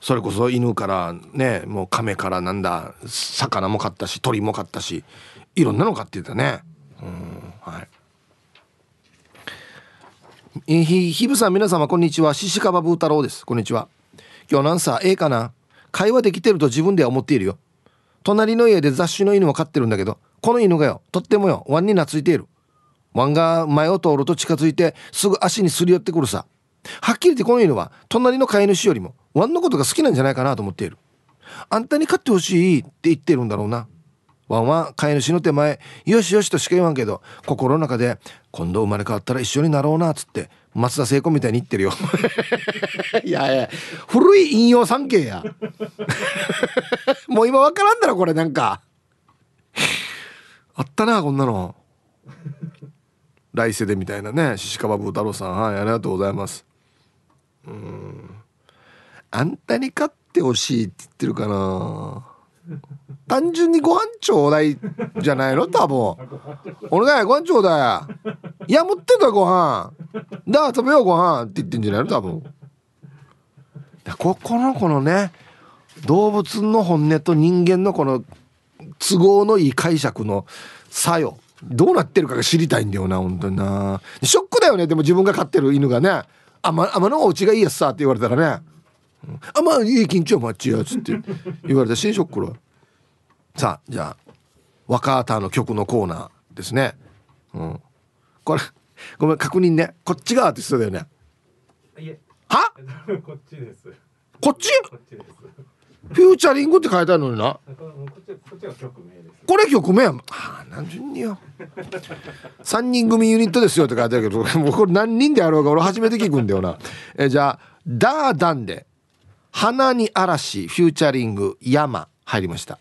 それこそ犬からねもう亀からなんだ魚も飼ったし鳥も飼ったしいろんなの飼ってたね。うんはい。ひひぶさん皆様こんにちは。獅子川ブー太郎です。こんにちは。今日なんさええかな。会話できてると自分では思っているよ。隣の家で雑種の犬を飼ってるんだけどこの犬がよとってもよワンに懐いている。ワンが前を通ると近づいてすぐ足にすり寄ってくるさ。はっきり言ってこの犬は隣の飼い主よりもワンのことが好きなんじゃないかなと思っている。あんたに飼ってほしいって言ってるんだろうな。ワンは飼い主の手前よしよしとしか言わんけど心の中で今度生まれ変わったら一緒になろうなっつって松田聖子みたいに言ってるよ。いやいや古い引用三景や。もう今分からんだろこれなんか。あったなこんなの。来世でみたいなね獅子川ブー太郎さん。はいありがとうございます。うん。あんたに勝ってほしいって言ってるかな。単純にご飯ちょうだいじゃないの？多分。お願いご飯ちょうだいいや持ってたご飯だ食べようご飯って言ってんじゃないの？多分。ここのこのね動物の本音と人間のこの都合のいい解釈の作用。どうなってるかが知りたいんだよな本当にな。ショックだよねでも自分が飼ってる犬がね「あまあまのお家がいいやつさ」って言われたらね「あまあいい緊張待ちや」つって言われた新ショックださあじゃあ若田の曲のコーナーですね。うん。これごめん確認ね。こっち側って言ってたよね。は？こっちです。こっち？フューチャリングって書いてあるのにな。こっちこっちが曲名ですこれ曲名やんあ何順によ3人組ユニットですよって書いてあるけど もうこれ何人であろうか俺初めて聞くんだよなえじゃあダーダンで「花に嵐フューチャリング山」入りました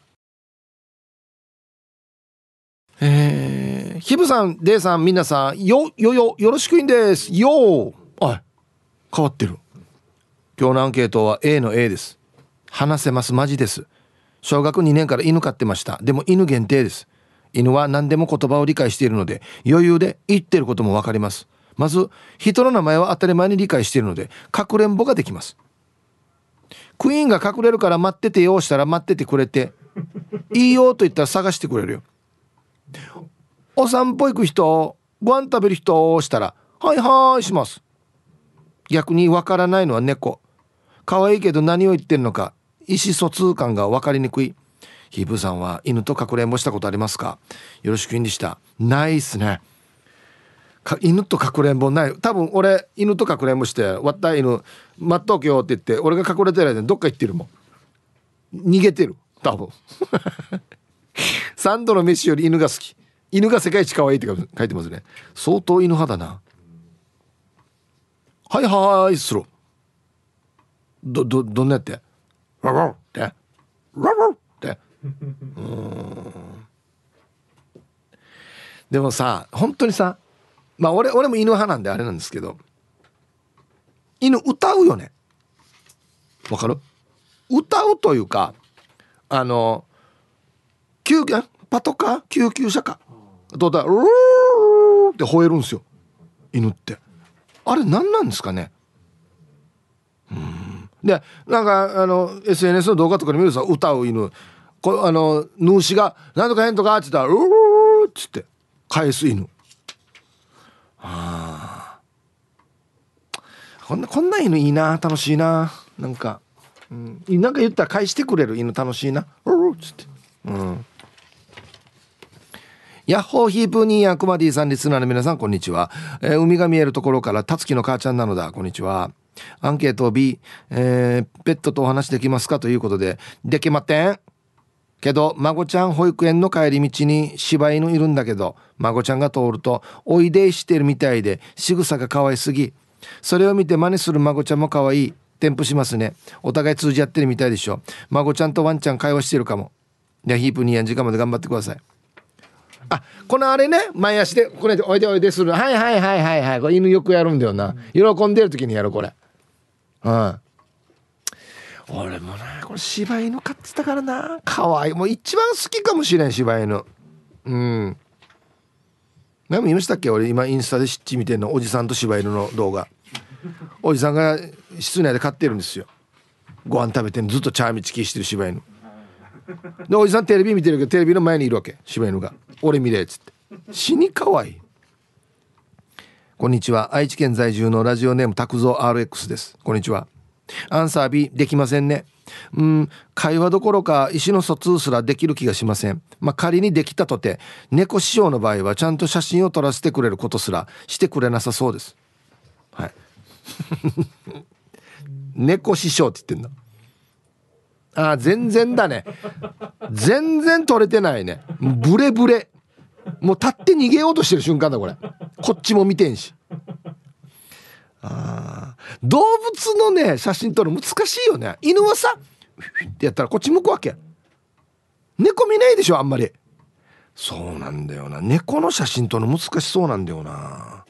えー、ヒブさん、デイさん、皆さん、よ、よよ、よろしくいんです。よー。あ変わってる。今日のアンケートは A の A です。話せます、マジです。小学2年から犬飼ってました。でも犬限定です。犬は何でも言葉を理解しているので、余裕で言ってることもわかります。まず、人の名前は当たり前に理解しているので、かくれんぼができます。クイーンが隠れるから待っててようしたら待っててくれて、いいよと言ったら探してくれるよお散歩行く人ご飯食べる人をしたら「はいはい」します逆にわからないのは猫可愛いけど何を言ってるのか意思疎通感が分かりにくい。ヒープさんは犬とかくれんぼしたことありますか？よろしくいんでした。ないっすね。犬とかくれんぼない。多分俺犬とかくれんぼして割った犬待っとけよって言って俺が隠れてる間にどっか行ってるもん。逃げてる。多分。3度の飯より犬が好き。犬が世界一可愛いって書いてますね。相当犬派だな。はいはいするどどどんなやって？ララってララってうんでもさ本当にさまあ俺俺も犬派なんであれなんですけど犬歌うよね。わかる？歌うというかあの救急パトカー？救急車か？とだルーって吠えるんですよ。犬って。あれ何なんですかね？でなんかあの SNS の動画とかで見るとさ歌う犬。こあの主が「なんとかへんとか」って言ったら「うー」っつって返す犬。あこんなこんな犬いいな楽しいな。なんか、うん、なんか言ったら返してくれる犬楽しいな「うー」っつって。うん。ヤッホーヒープニーヤクマディさんリスナーの皆さんこんにちは、えー、海が見えるところからたつきの母ちゃんなのだ。こんにちは。アンケート B、えー、ペットとお話できますかということでできまってん。けど孫ちゃん保育園の帰り道に柴犬いるんだけど孫ちゃんが通るとおいでしてるみたいで仕草が可愛すぎ。それを見て真似する孫ちゃんも可愛い。添付しますね。お互い通じ合ってるみたいでしょ。孫ちゃんとワンちゃん会話してるかも。でヒープニーヤン時間まで頑張ってください。あこのあれね前足でこれでおいでおいでする。はいはいはいはいはい。これ犬よくやるんだよな。喜んでる時にやるこれ。うん俺もなこれ柴犬飼ってたからな。可愛い。もう一番好きかもしれん柴犬うん。何も言いましたっけ？俺今インスタで湿地見てんの。おじさんと柴犬の動画。おじさんが室内で飼ってるんですよ。ご飯食べてずっとチャーミチキしてる柴犬でおじさんテレビ見てるけどテレビの前にいるわけ。柴犬が。俺見れっつって。死に可愛い。こんにちは。愛知県在住のラジオネーム拓蔵 RX です。こんにちは。アンサー B できませんね。うん会話どころか意思の疎通すらできる気がしません。まあ仮にできたとて猫師匠の場合はちゃんと写真を撮らせてくれることすらしてくれなさそうです。はい。猫師匠って言ってんだ。あ全然だね。全然取れてないね。ブレブレ。もう立って逃げようとしてる瞬間だこれ。こっちも見てんし。あ動物のね写真撮る難しいよね。犬はさってやったらこっち向くわけ。猫見ないでしょあんまり。そうなんだよな。猫の写真撮るの難しそうなんだよな。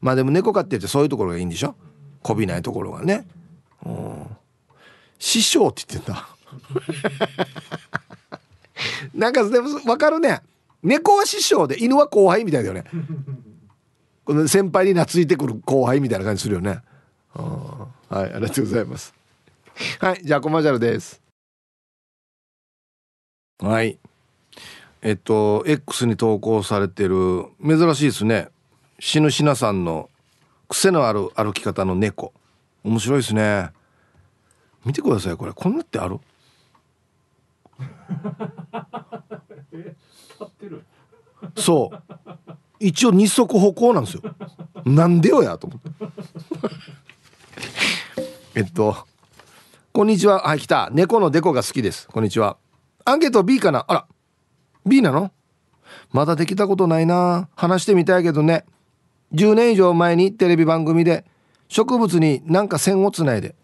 まあでも猫飼っててそういうところがいいんでしょ。こびないところがね。うん。師匠って言ってんだ。なんかでも分かるね。猫は師匠で犬は後輩みたいだよね。この先輩に懐いてくる後輩みたいな感じするよね。はいありがとうございます。はいじゃあコマーシャルです。はい。えっと X に投稿されてる珍しいですね。死ぬしなさんの癖のある歩き方の猫。面白いですね。見てくださいこれ。こんなってある？そう。一応二足歩行なんですよ。なんでよやと思って。えっとこんにちは。はい来た。猫のデコが好きです。こんにちは。アンケート B かな？あら。B なの？まだできたことないな。話してみたいけどね。10年以上前にテレビ番組で植物になんか線をつないで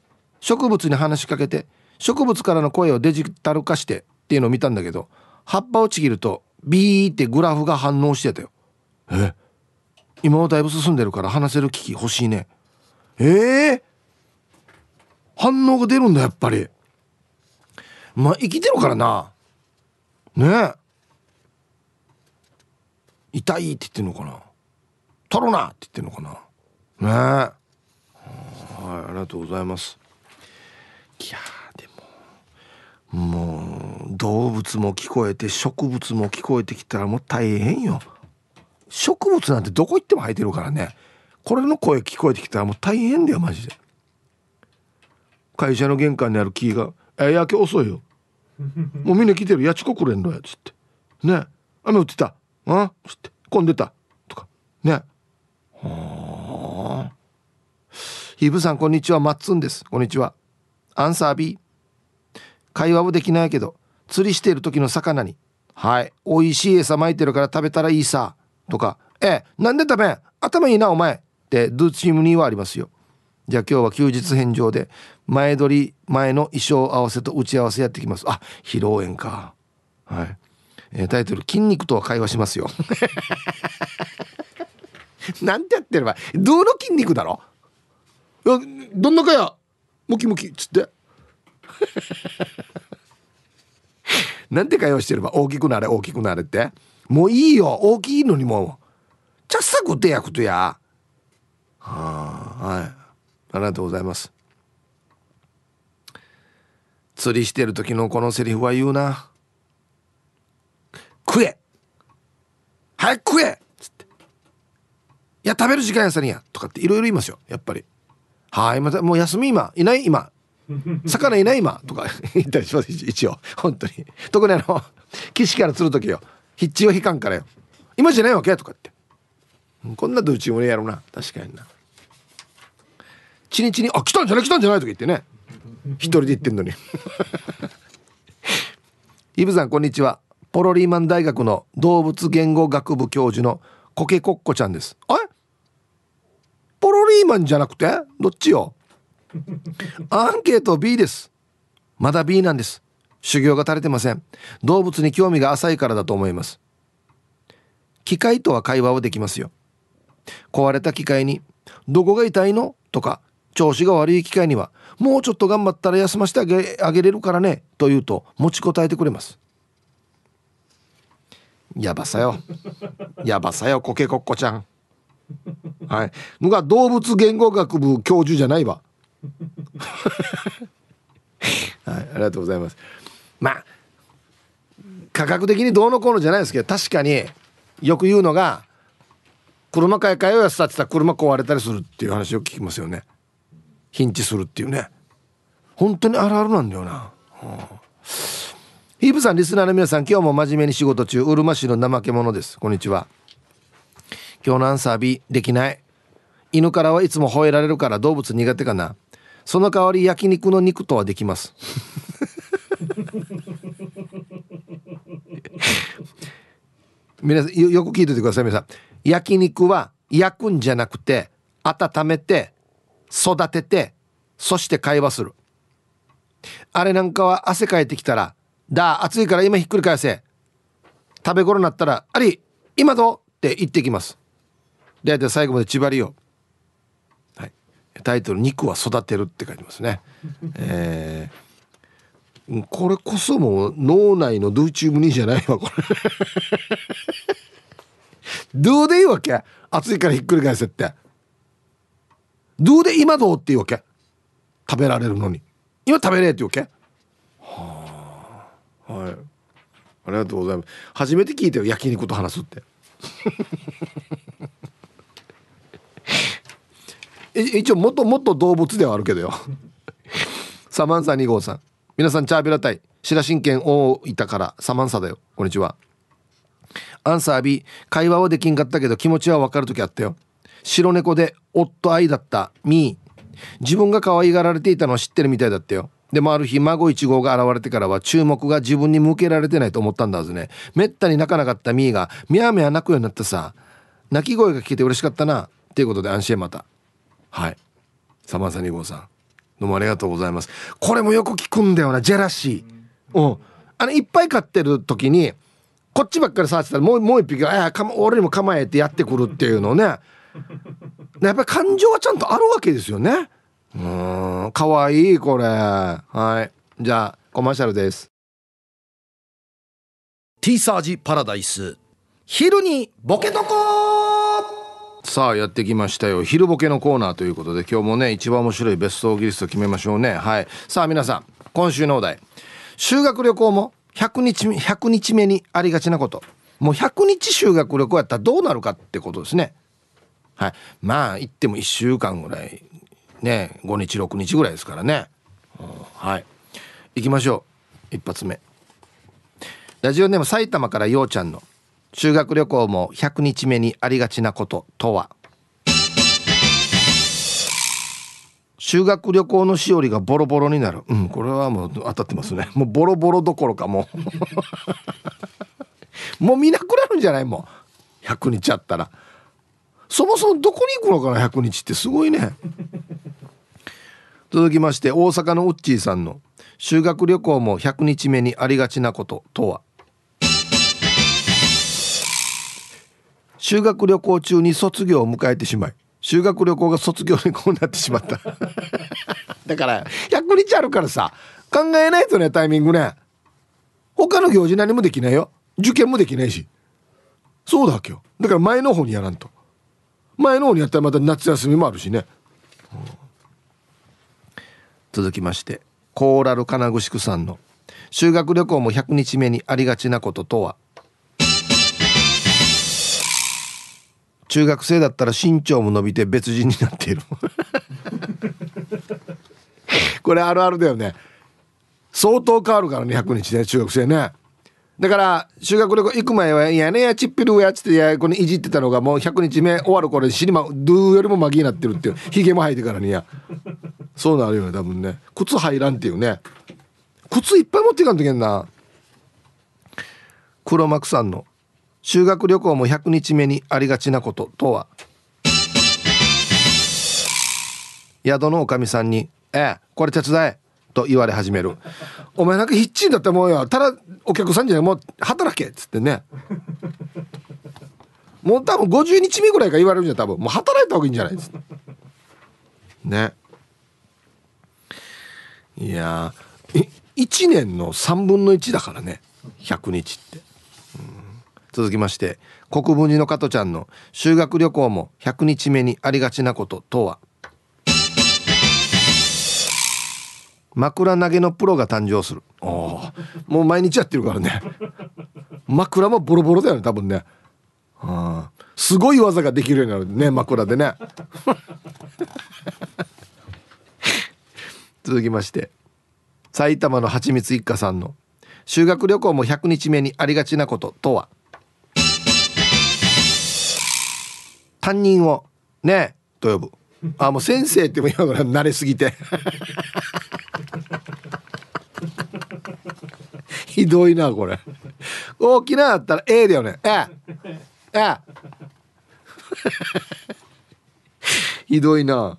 植物に話しかけて植物からの声をデジタル化してっていうのを見たんだけど葉っぱをちぎるとビーってグラフが反応してたよ。え？今はだいぶ進んでるから話せる機器欲しいね。えー、反応が出るんだやっぱり。まあ生きてるからな。ねえ。痛いって言ってんのかな。取るなって言ってんのかな。ねえ。はいありがとうございますもう動物も聞こえて植物も聞こえてきたらもう大変よ。植物なんてどこ行っても生えてるからね。これの声聞こえてきたらもう大変だよマジで。会社の玄関にある木が「え焼け遅いよ。もうみんな来てる。やちこくれんのや」つって「ね雨降ってたあ？つって混んでた」とか。ねはあ。ヒブさんこんにちは。マッツンです。こんにちは。アンサー B 会話もできないけど釣りしている時の魚に「はい美味しい餌撒いてるから食べたらいいさ」とか「えなんで食べん？頭いいなお前」ってドゥチームにはありますよ。じゃあ今日は休日返上で前撮り前の衣装合わせと打ち合わせやってきます。あ披露宴か。はい。えータイトル「筋肉とは会話しますよ」なんてやってればどの筋肉だろどんなかや？ムキムキ。っつって。なんて会話してれば大きくなれ大きくなれって。もういいよ。大きいのにも。うちゃっさくてやくとや。はあはい。ありがとうございます。釣りしてる時のこのセリフは言うな。食え。早く食え。つって。いや食べる時間やさにや。とかっていろいろ言いますよ。やっぱり。はいまたもう休み今。いない今。魚いない今とか 言ったりします一応。本当に。特にあの岸から釣る時よ。必地を引かんからよ。今じゃないわけ？とかって。こんなどうちもねやろうな。確かにな。ちにちに「あ来たんじゃない？来たんじゃない」とか言ってね。一人で言ってんのに。イブさんこんにちは。ポロリーマン大学の動物言語学部教授のコケコッコちゃんです。あれ？ポロリーマンじゃなくて？どっちよ？アンケート B です。まだ B なんです。修行が足りてません。動物に興味が浅いからだと思います。機械とは会話をできますよ。壊れた機械に「どこが痛いの?」とか調子が悪い機械には「もうちょっと頑張ったら休ませてあげあげれるからね」と言うと持ちこたえてくれます。やばさよ。やばさよコケコッコちゃん。はい。のが動物言語学部教授じゃないわ。はいありがとうございます。まあ価格的にどうのこうのじゃないですけど確かによく言うのが車買い替えようやつってた車壊れたりするっていう話を聞きますよね。ヒンチするっていうね。本当にあるあるなんだよな、うん。ヒープさんリスナーの皆さん今日も真面目に仕事中。うるま市の怠け者です。こんにちは。今日のアンサー B できない。犬からはいつも吠えられるから動物苦手かな。その代わり焼肉の肉とはできます。皆さんよく聞いててください皆さん。焼肉は焼くんじゃなくて温めて育ててそして会話する。あれなんかは汗かいてきたら「だ暑いから今ひっくり返せ」食べ頃になったら「あり今ど?」って言ってきます。でで最後まで縛りよう、タイトル「肉は育てる」って書いてますね。えーこれこそもう脳内のドゥーチュームにじゃないわこれ。どうでいいわけ？暑いからひっくり返せって。どうで今どうっていうわけ？食べられるのに。今食べれっていうわけ？はあ。はい。ありがとうございます。初めて聞いたよ焼肉と話すってえ一応もっともっと動物ではあるけどよ。サマンサ2号さん。皆さんチャービラ隊白真剣大分からサマンサだよ。こんにちは。アンサー B 会話はできんかったけど気持ちは分かる時あったよ。白猫で夫愛だった。ミー。自分が可愛がられていたのを知ってるみたいだったよ。でもある日孫1号が現れてからは注目が自分に向けられてないと思ったんだはずね。めったに泣かなかったミーがミャーミャー泣くようになってさ泣き声が聞けて嬉しかったな。っていうことで安心また。はい。サマンサ2号さん。どうもありがとうございます。これもよく聞くんだよなジェラシー。うん。あのいっぱい飼ってる時にこっちばっかり触ってたらもうもう一匹が「あかま俺にも構えてやってくる」っていうのね。やっぱり感情はちゃんとあるわけですよね。うん。かわいいこれ。はい。じゃあコマーシャルです。ティーサージパラダイス。昼にボケとこさあやってきましたよ。昼ボケのコーナーということで今日もね一番面白いベストギリスト決めましょうね。はい。さあ皆さん今週のお題。修学旅行も100日目100日目にありがちなこと。もう100日修学旅行やったらどうなるかってことですね。はい。まあ行っても1週間ぐらいね5日6日ぐらいですからね、うん、はい。行きましょう。一発目。ラジオネーム埼玉からようちゃんの。修学旅行も100日目にありがちなこととは？修学旅行のしおりがボロボロになる。うんこれはもう当たってますね。もうボロボロどころかもう。もう見なくなるんじゃないもう。100日あったら。そもそもどこに行くのかな100日ってすごいね。続きまして大阪のウッチーさんの。修学旅行も100日目にありがちなこととは？修学旅行中に卒業を迎えてしまい修学旅行が卒業旅行になってしまった。だから100日あるからさ考えないとねタイミングね。他の行事何もできないよ。受験もできないし。そうだわけよ。だから前の方にやらんと。前の方にやったらまた夏休みもあるしね、うん、続きましてコーラル金具宿さんの修学旅行も100日目にありがちなこととは？中学生だったら身長も伸びて別人になっている。これあるあるだよね。相当変わるからね100日ね中学生ね。だから修学旅行行く前は「いやねやちっぴるや」っつってやこのいじってたのがもう100日目終わる頃に尻もドゥよりもマギになってるっていうひげも生えてからにや。そうなるよね多分ね。靴入らんっていうね。靴いっぱい持っていかんといけんな。黒幕さんの修学旅行も100日目にありがちなこととは？宿のおかみさんに「ええこれ手伝え」と言われ始める「お前なんかヒッチンだったらもうよただお客さんじゃないもう働け」っつってね。もう多分50日目ぐらいから言われるんじゃ多分。もう働いた方がいいんじゃないですね。いや1年の3分の1だからね100日って。続きまして国分寺の加トちゃんの修学旅行も100日目にありがちなこととは？枕投げのプロが誕生する。おもう毎日やってるからね。枕もボロボロだよね多分ね。あすごい技ができるようになるね枕でね。続きまして埼玉のはちみつ一家さんの修学旅行も100日目にありがちなこととは？担任を。ね。と呼ぶあもう先生っても今から慣れすぎて。ひどいなこれ。大きなだったら A だよね。ええ。え ひどいな。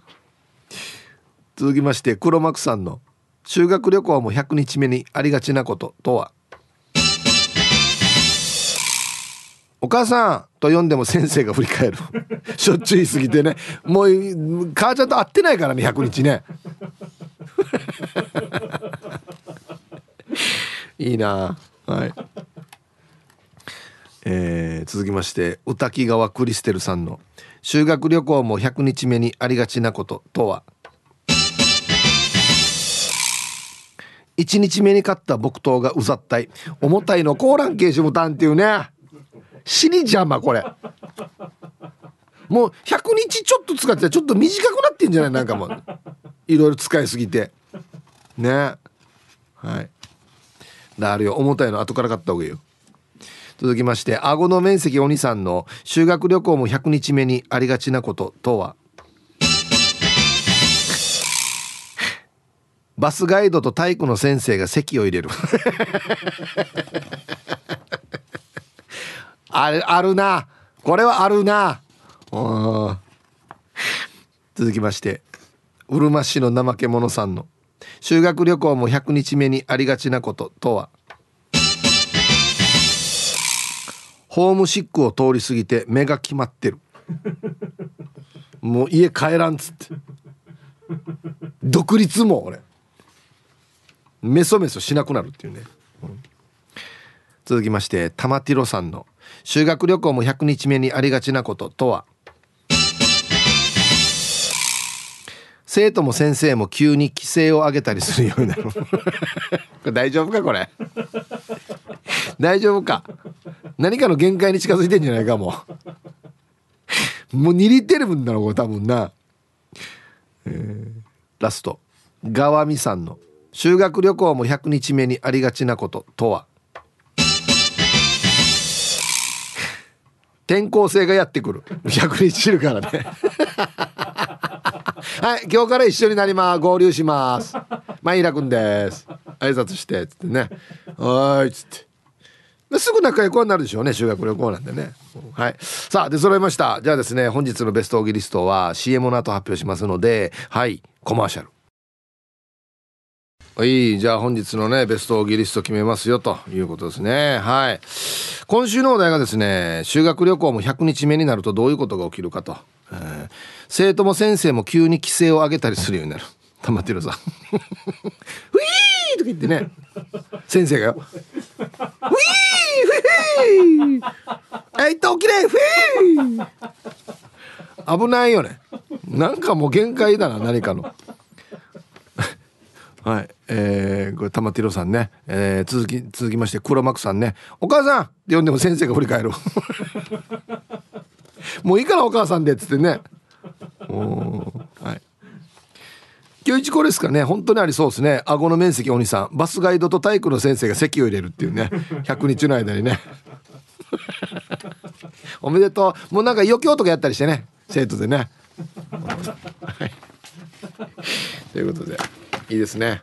続きまして黒幕さんの。修学旅行も100日目にありがちなこととは？お母さんと呼んでも先生が振り返る。しょっちゅう言い過ぎてね。もう母ちゃんと会ってないからね100日ね。いいな。はい。えー、続きまして宇滝川クリステルさんの修学旅行も100日目にありがちなこととは？1日目に買った木刀がうざったい重たいのコーランケーシムタンっていうね死に邪魔これ。もう100日ちょっと使ってたちょっと短くなってんじゃない？なんかもう。いろいろ使いすぎて。ね。はい。だあるよ。重たいの。後から買った方がいいよ。続きまして顎の面積お兄さんの修学旅行も100日目にありがちなこととは？バスガイドと体育の先生が席を入れる。あるあるな。これはあるな。続きましてうるま市の怠け者さんの。修学旅行も100日目にありがちなこととは。ホームシックを通り過ぎて目が決まってる。もう家帰らんっつって。独立も俺。メソメソしなくなるっていうね、うん、続きまして玉ティロさんの。修学旅行も100日目にありがちなこととは？生徒も先生も急に規制を上げたりするようになる。これ大丈夫かこれ？大丈夫か？何かの限界に近づいてんじゃないかもう。もう2リッテル分だろこれ多分な、えー、ラスト。川見さんの。修学旅行も100日目にありがちなこととは？転校生がやってくる。100日知るからね。はい今日から一緒になります合流します。マイラくんです。挨拶してっつってね。はいっつって。すぐ仲良くはなるでしょうね修学旅行なんでね。はい。さあ出揃いました。じゃあですね本日のベストオギリストは CM の後発表しますのではいコマーシャルはいじゃあ本日のねベストオギリスト決めますよということですね。はい。今週のお題がですね修学旅行も100日目になるとどういうことが起きるかと、えー、生徒も先生も急に規制を上げたりするようになる。玉てるさん「フィー!」とか言ってね。先生がよ「フィーフィー。えいっと起きれフィー!」危ないよね。なんかもう限界だな何かの。はい。えー、これ玉ティロさんね、えー、続き続きまして黒幕さんね「お母さん!」って呼んでも先生が振り返る もういいからお母さんでっつってね。はい。今日一これですかね。本当にありそうですね。顎の面積お兄さん。バスガイドと体育の先生が席を入れるっていうね。100日の間にね。おめでとう。もうなんか余興とかやったりしてね。生徒でね、はい、ということで。いいですね。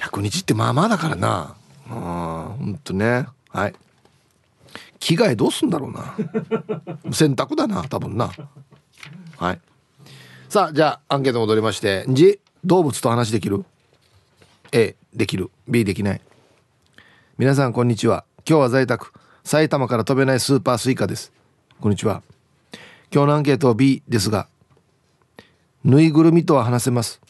100日ってまあまあだからな。あほんとね。はい。着替えどうすんだろうな。洗濯だな多分な。はい。さあじゃあアンケート戻りまして「じ動物と話できる?」A できる。B できない。皆さんこんにちは。今日は在宅。埼玉から飛べないスーパースイカです。こんにちは。今日のアンケートは B ですがぬいぐるみとは話せます。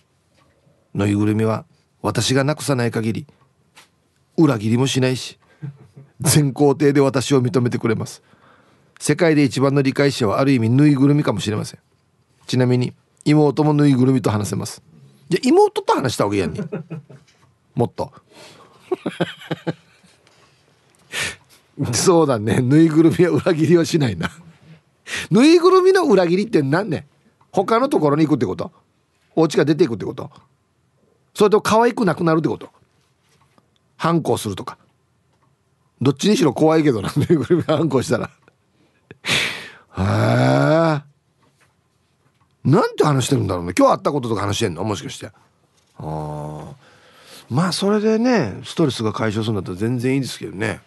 ぬいぐるみは私がなくさない限り裏切りもしないし全工程で私を認めてくれます。世界で一番の理解者はある意味ぬいぐるみかもしれません。ちなみに妹もぬいぐるみと話せます。じゃ妹と話した方がいいやんにもっと。そうだね。ぬいぐるみは裏切りはしないな。ぬいぐるみの裏切りって何ね他のところに行くってこと？お家が出ていくってこと？それと可愛くなくなるってこと？反抗するとか。どっちにしろ怖いけどなぬいぐるみ反抗したら。へえなんて話してるんだろうね。今日会ったこととか話してんの？もしかして。あまあそれでねストレスが解消するんだったら全然いいですけどね、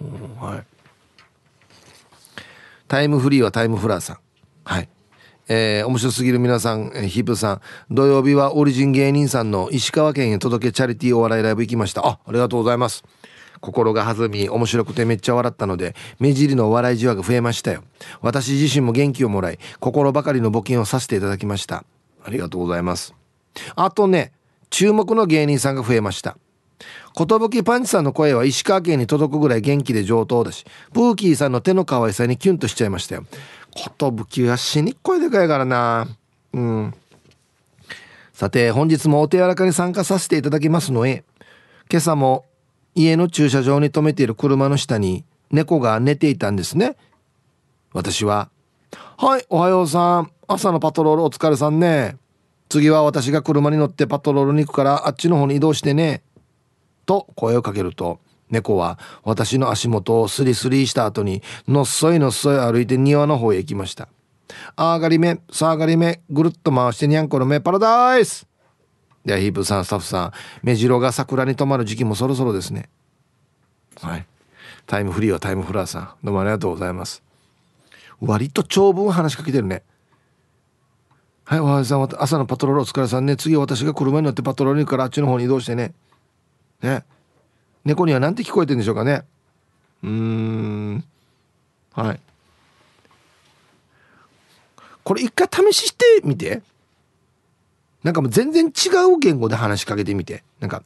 うん、はい。タイムフリーはタイムフラーさん。はい。えー、面白すぎる皆さん、えー、ヒップさん。土曜日はオリジン芸人さんの石川県へ届けチャリティーお笑いライブ行きました。あありがとうございます。心が弾み面白くてめっちゃ笑ったので目尻の笑いじわが増えましたよ。私自身も元気をもらい心ばかりの募金をさせていただきました。ありがとうございます。あとね注目の芸人さんが増えました。寿パンチさんの声は石川県に届くぐらい元気で上等だしプーキーさんの手の可愛さにキュンとしちゃいましたよ。寿は死にっ声でかいからな。うん。さて本日もお手柔らかに参加させていただきますのへ今朝も家の駐車場に止めている車の下に猫が寝ていたんですね。私は「はいおはようさん。朝のパトロールお疲れさんね。次は私が車に乗ってパトロールに行くからあっちの方に移動してね」と声をかけると猫は私の足元をスリスリした後にのっそいのっそい歩いて庭の方へ行きました。あがり目さあがり目ぐるっと回してにゃんこの目パラダイス!ではヒープさんスタッフさん目白が桜に止まる時期もそろそろですね。はい。タイムフリーはタイムフラーさんどうもありがとうございます。割と長文話しかけてるね。はいおはようさん朝のパトロールお疲れさんね。次私が車に乗ってパトロールに行くからあっちの方に移動してね。ね。猫には何て聞こえてんでしょうかね。うん。はい。これ一回試ししてみて。なんかもう全然違う言語で話しかけてみて。なんか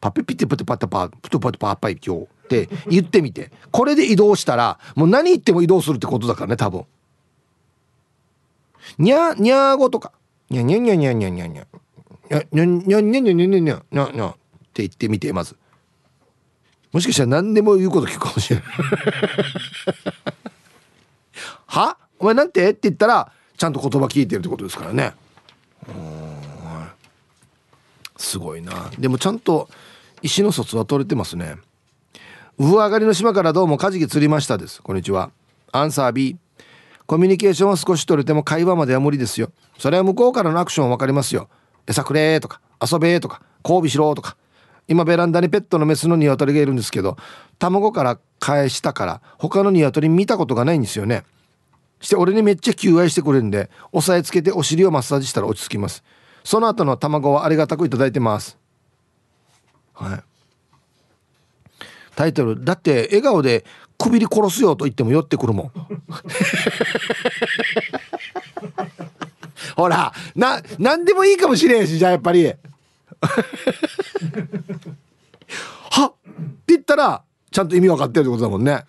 パピピテプテパタパプトパトパパイ今日って言ってみてこれで移動したらもう何言っても移動するってことだからね多分にゃにゃー語とかにゃにゃにゃにゃにゃにゃにゃにゃにゃにゃにゃにゃにゃにゃにゃって言ってみてまずもしかしたら何でも言うこと聞くかもしれない。は？お前なんて？って言ったらちゃんと言葉聞いてるってことですからね。すごいな。でもちゃんと石の卒は取れてますね。上上がりの島からどうもカジキ釣りましたです。こんにちは。アンサー B コミュニケーションは少し取れても会話までは無理ですよ。それは向こうからのアクション分かりますよ。餌くれとか遊べとか交尾しろとか。今ベランダにペットのメスのニワトリがいるんですけど卵から返したから他のニワトリ見たことがないんですよね。して俺にめっちゃ求愛してくれるんで押さえつけてお尻をマッサージしたら落ち着きます。その後の卵はありがたくいただいてます。はい。タイトルだって笑顔でくびり殺すよと言っても寄ってくるもん。ほらな何でもいいかもしれんしじゃあやっぱり。はっ。って言ったらちゃんと意味分かってるってことだもんね。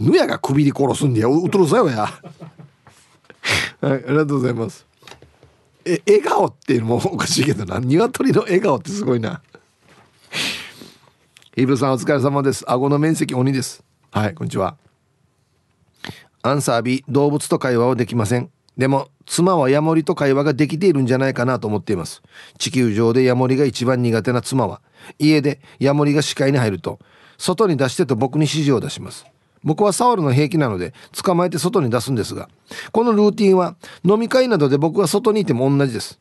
ぬやがくびり殺すんだよ。うとるさよや。はいありがとうございます。え笑顔っていうのもおかしいけどな。鶏の笑顔ってすごいな。ヒブさんお疲れ様です。顎の面積鬼です。はいこんにちは。アンサー B 動物と会話はできません。でも妻はヤモリと会話ができているんじゃないかなと思っています。地球上でヤモリが一番苦手な妻は家でヤモリが視界に入ると外に出してと僕に指示を出します。僕は触るの平気なので捕まえて外に出すんですがこのルーティンは飲み会などで僕が外にいても同じです。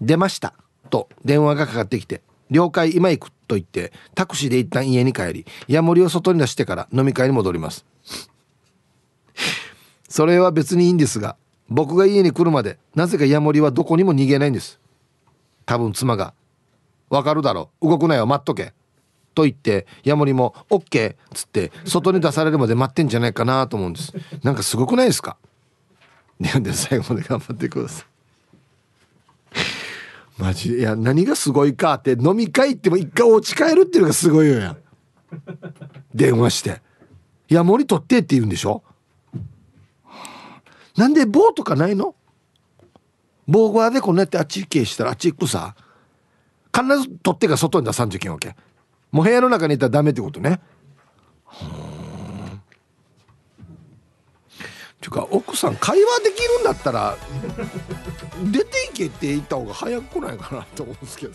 出ました。と電話がかかってきて了解今行くと言ってタクシーで一旦家に帰りヤモリを外に出してから飲み会に戻ります。それは別にいいんですが僕が家に来るまでなぜかヤモリはどこにも逃げないんです。多分妻が「わかるだろ動くなよ待っとけ」と言ってヤモリも「オッケー」っつって外に出されるまで待ってんじゃないかなと思うんです。なんかすごくないですか？でで最後まで頑張ってください。マジいや何がすごいかって飲み会行っても一回お家帰るっていうのがすごいよや電話して「ヤモリ取って」って言うんでしょ？なんで棒とかないの？棒側でこんなやってあっち行けしたらあっち行くさ。必ず取ってから外に出さんといけんわけもう部屋の中にいたらダメってことね。ていうか奥さん会話できるんだったら出ていけって言った方が早く来ないかなと思うんですけど。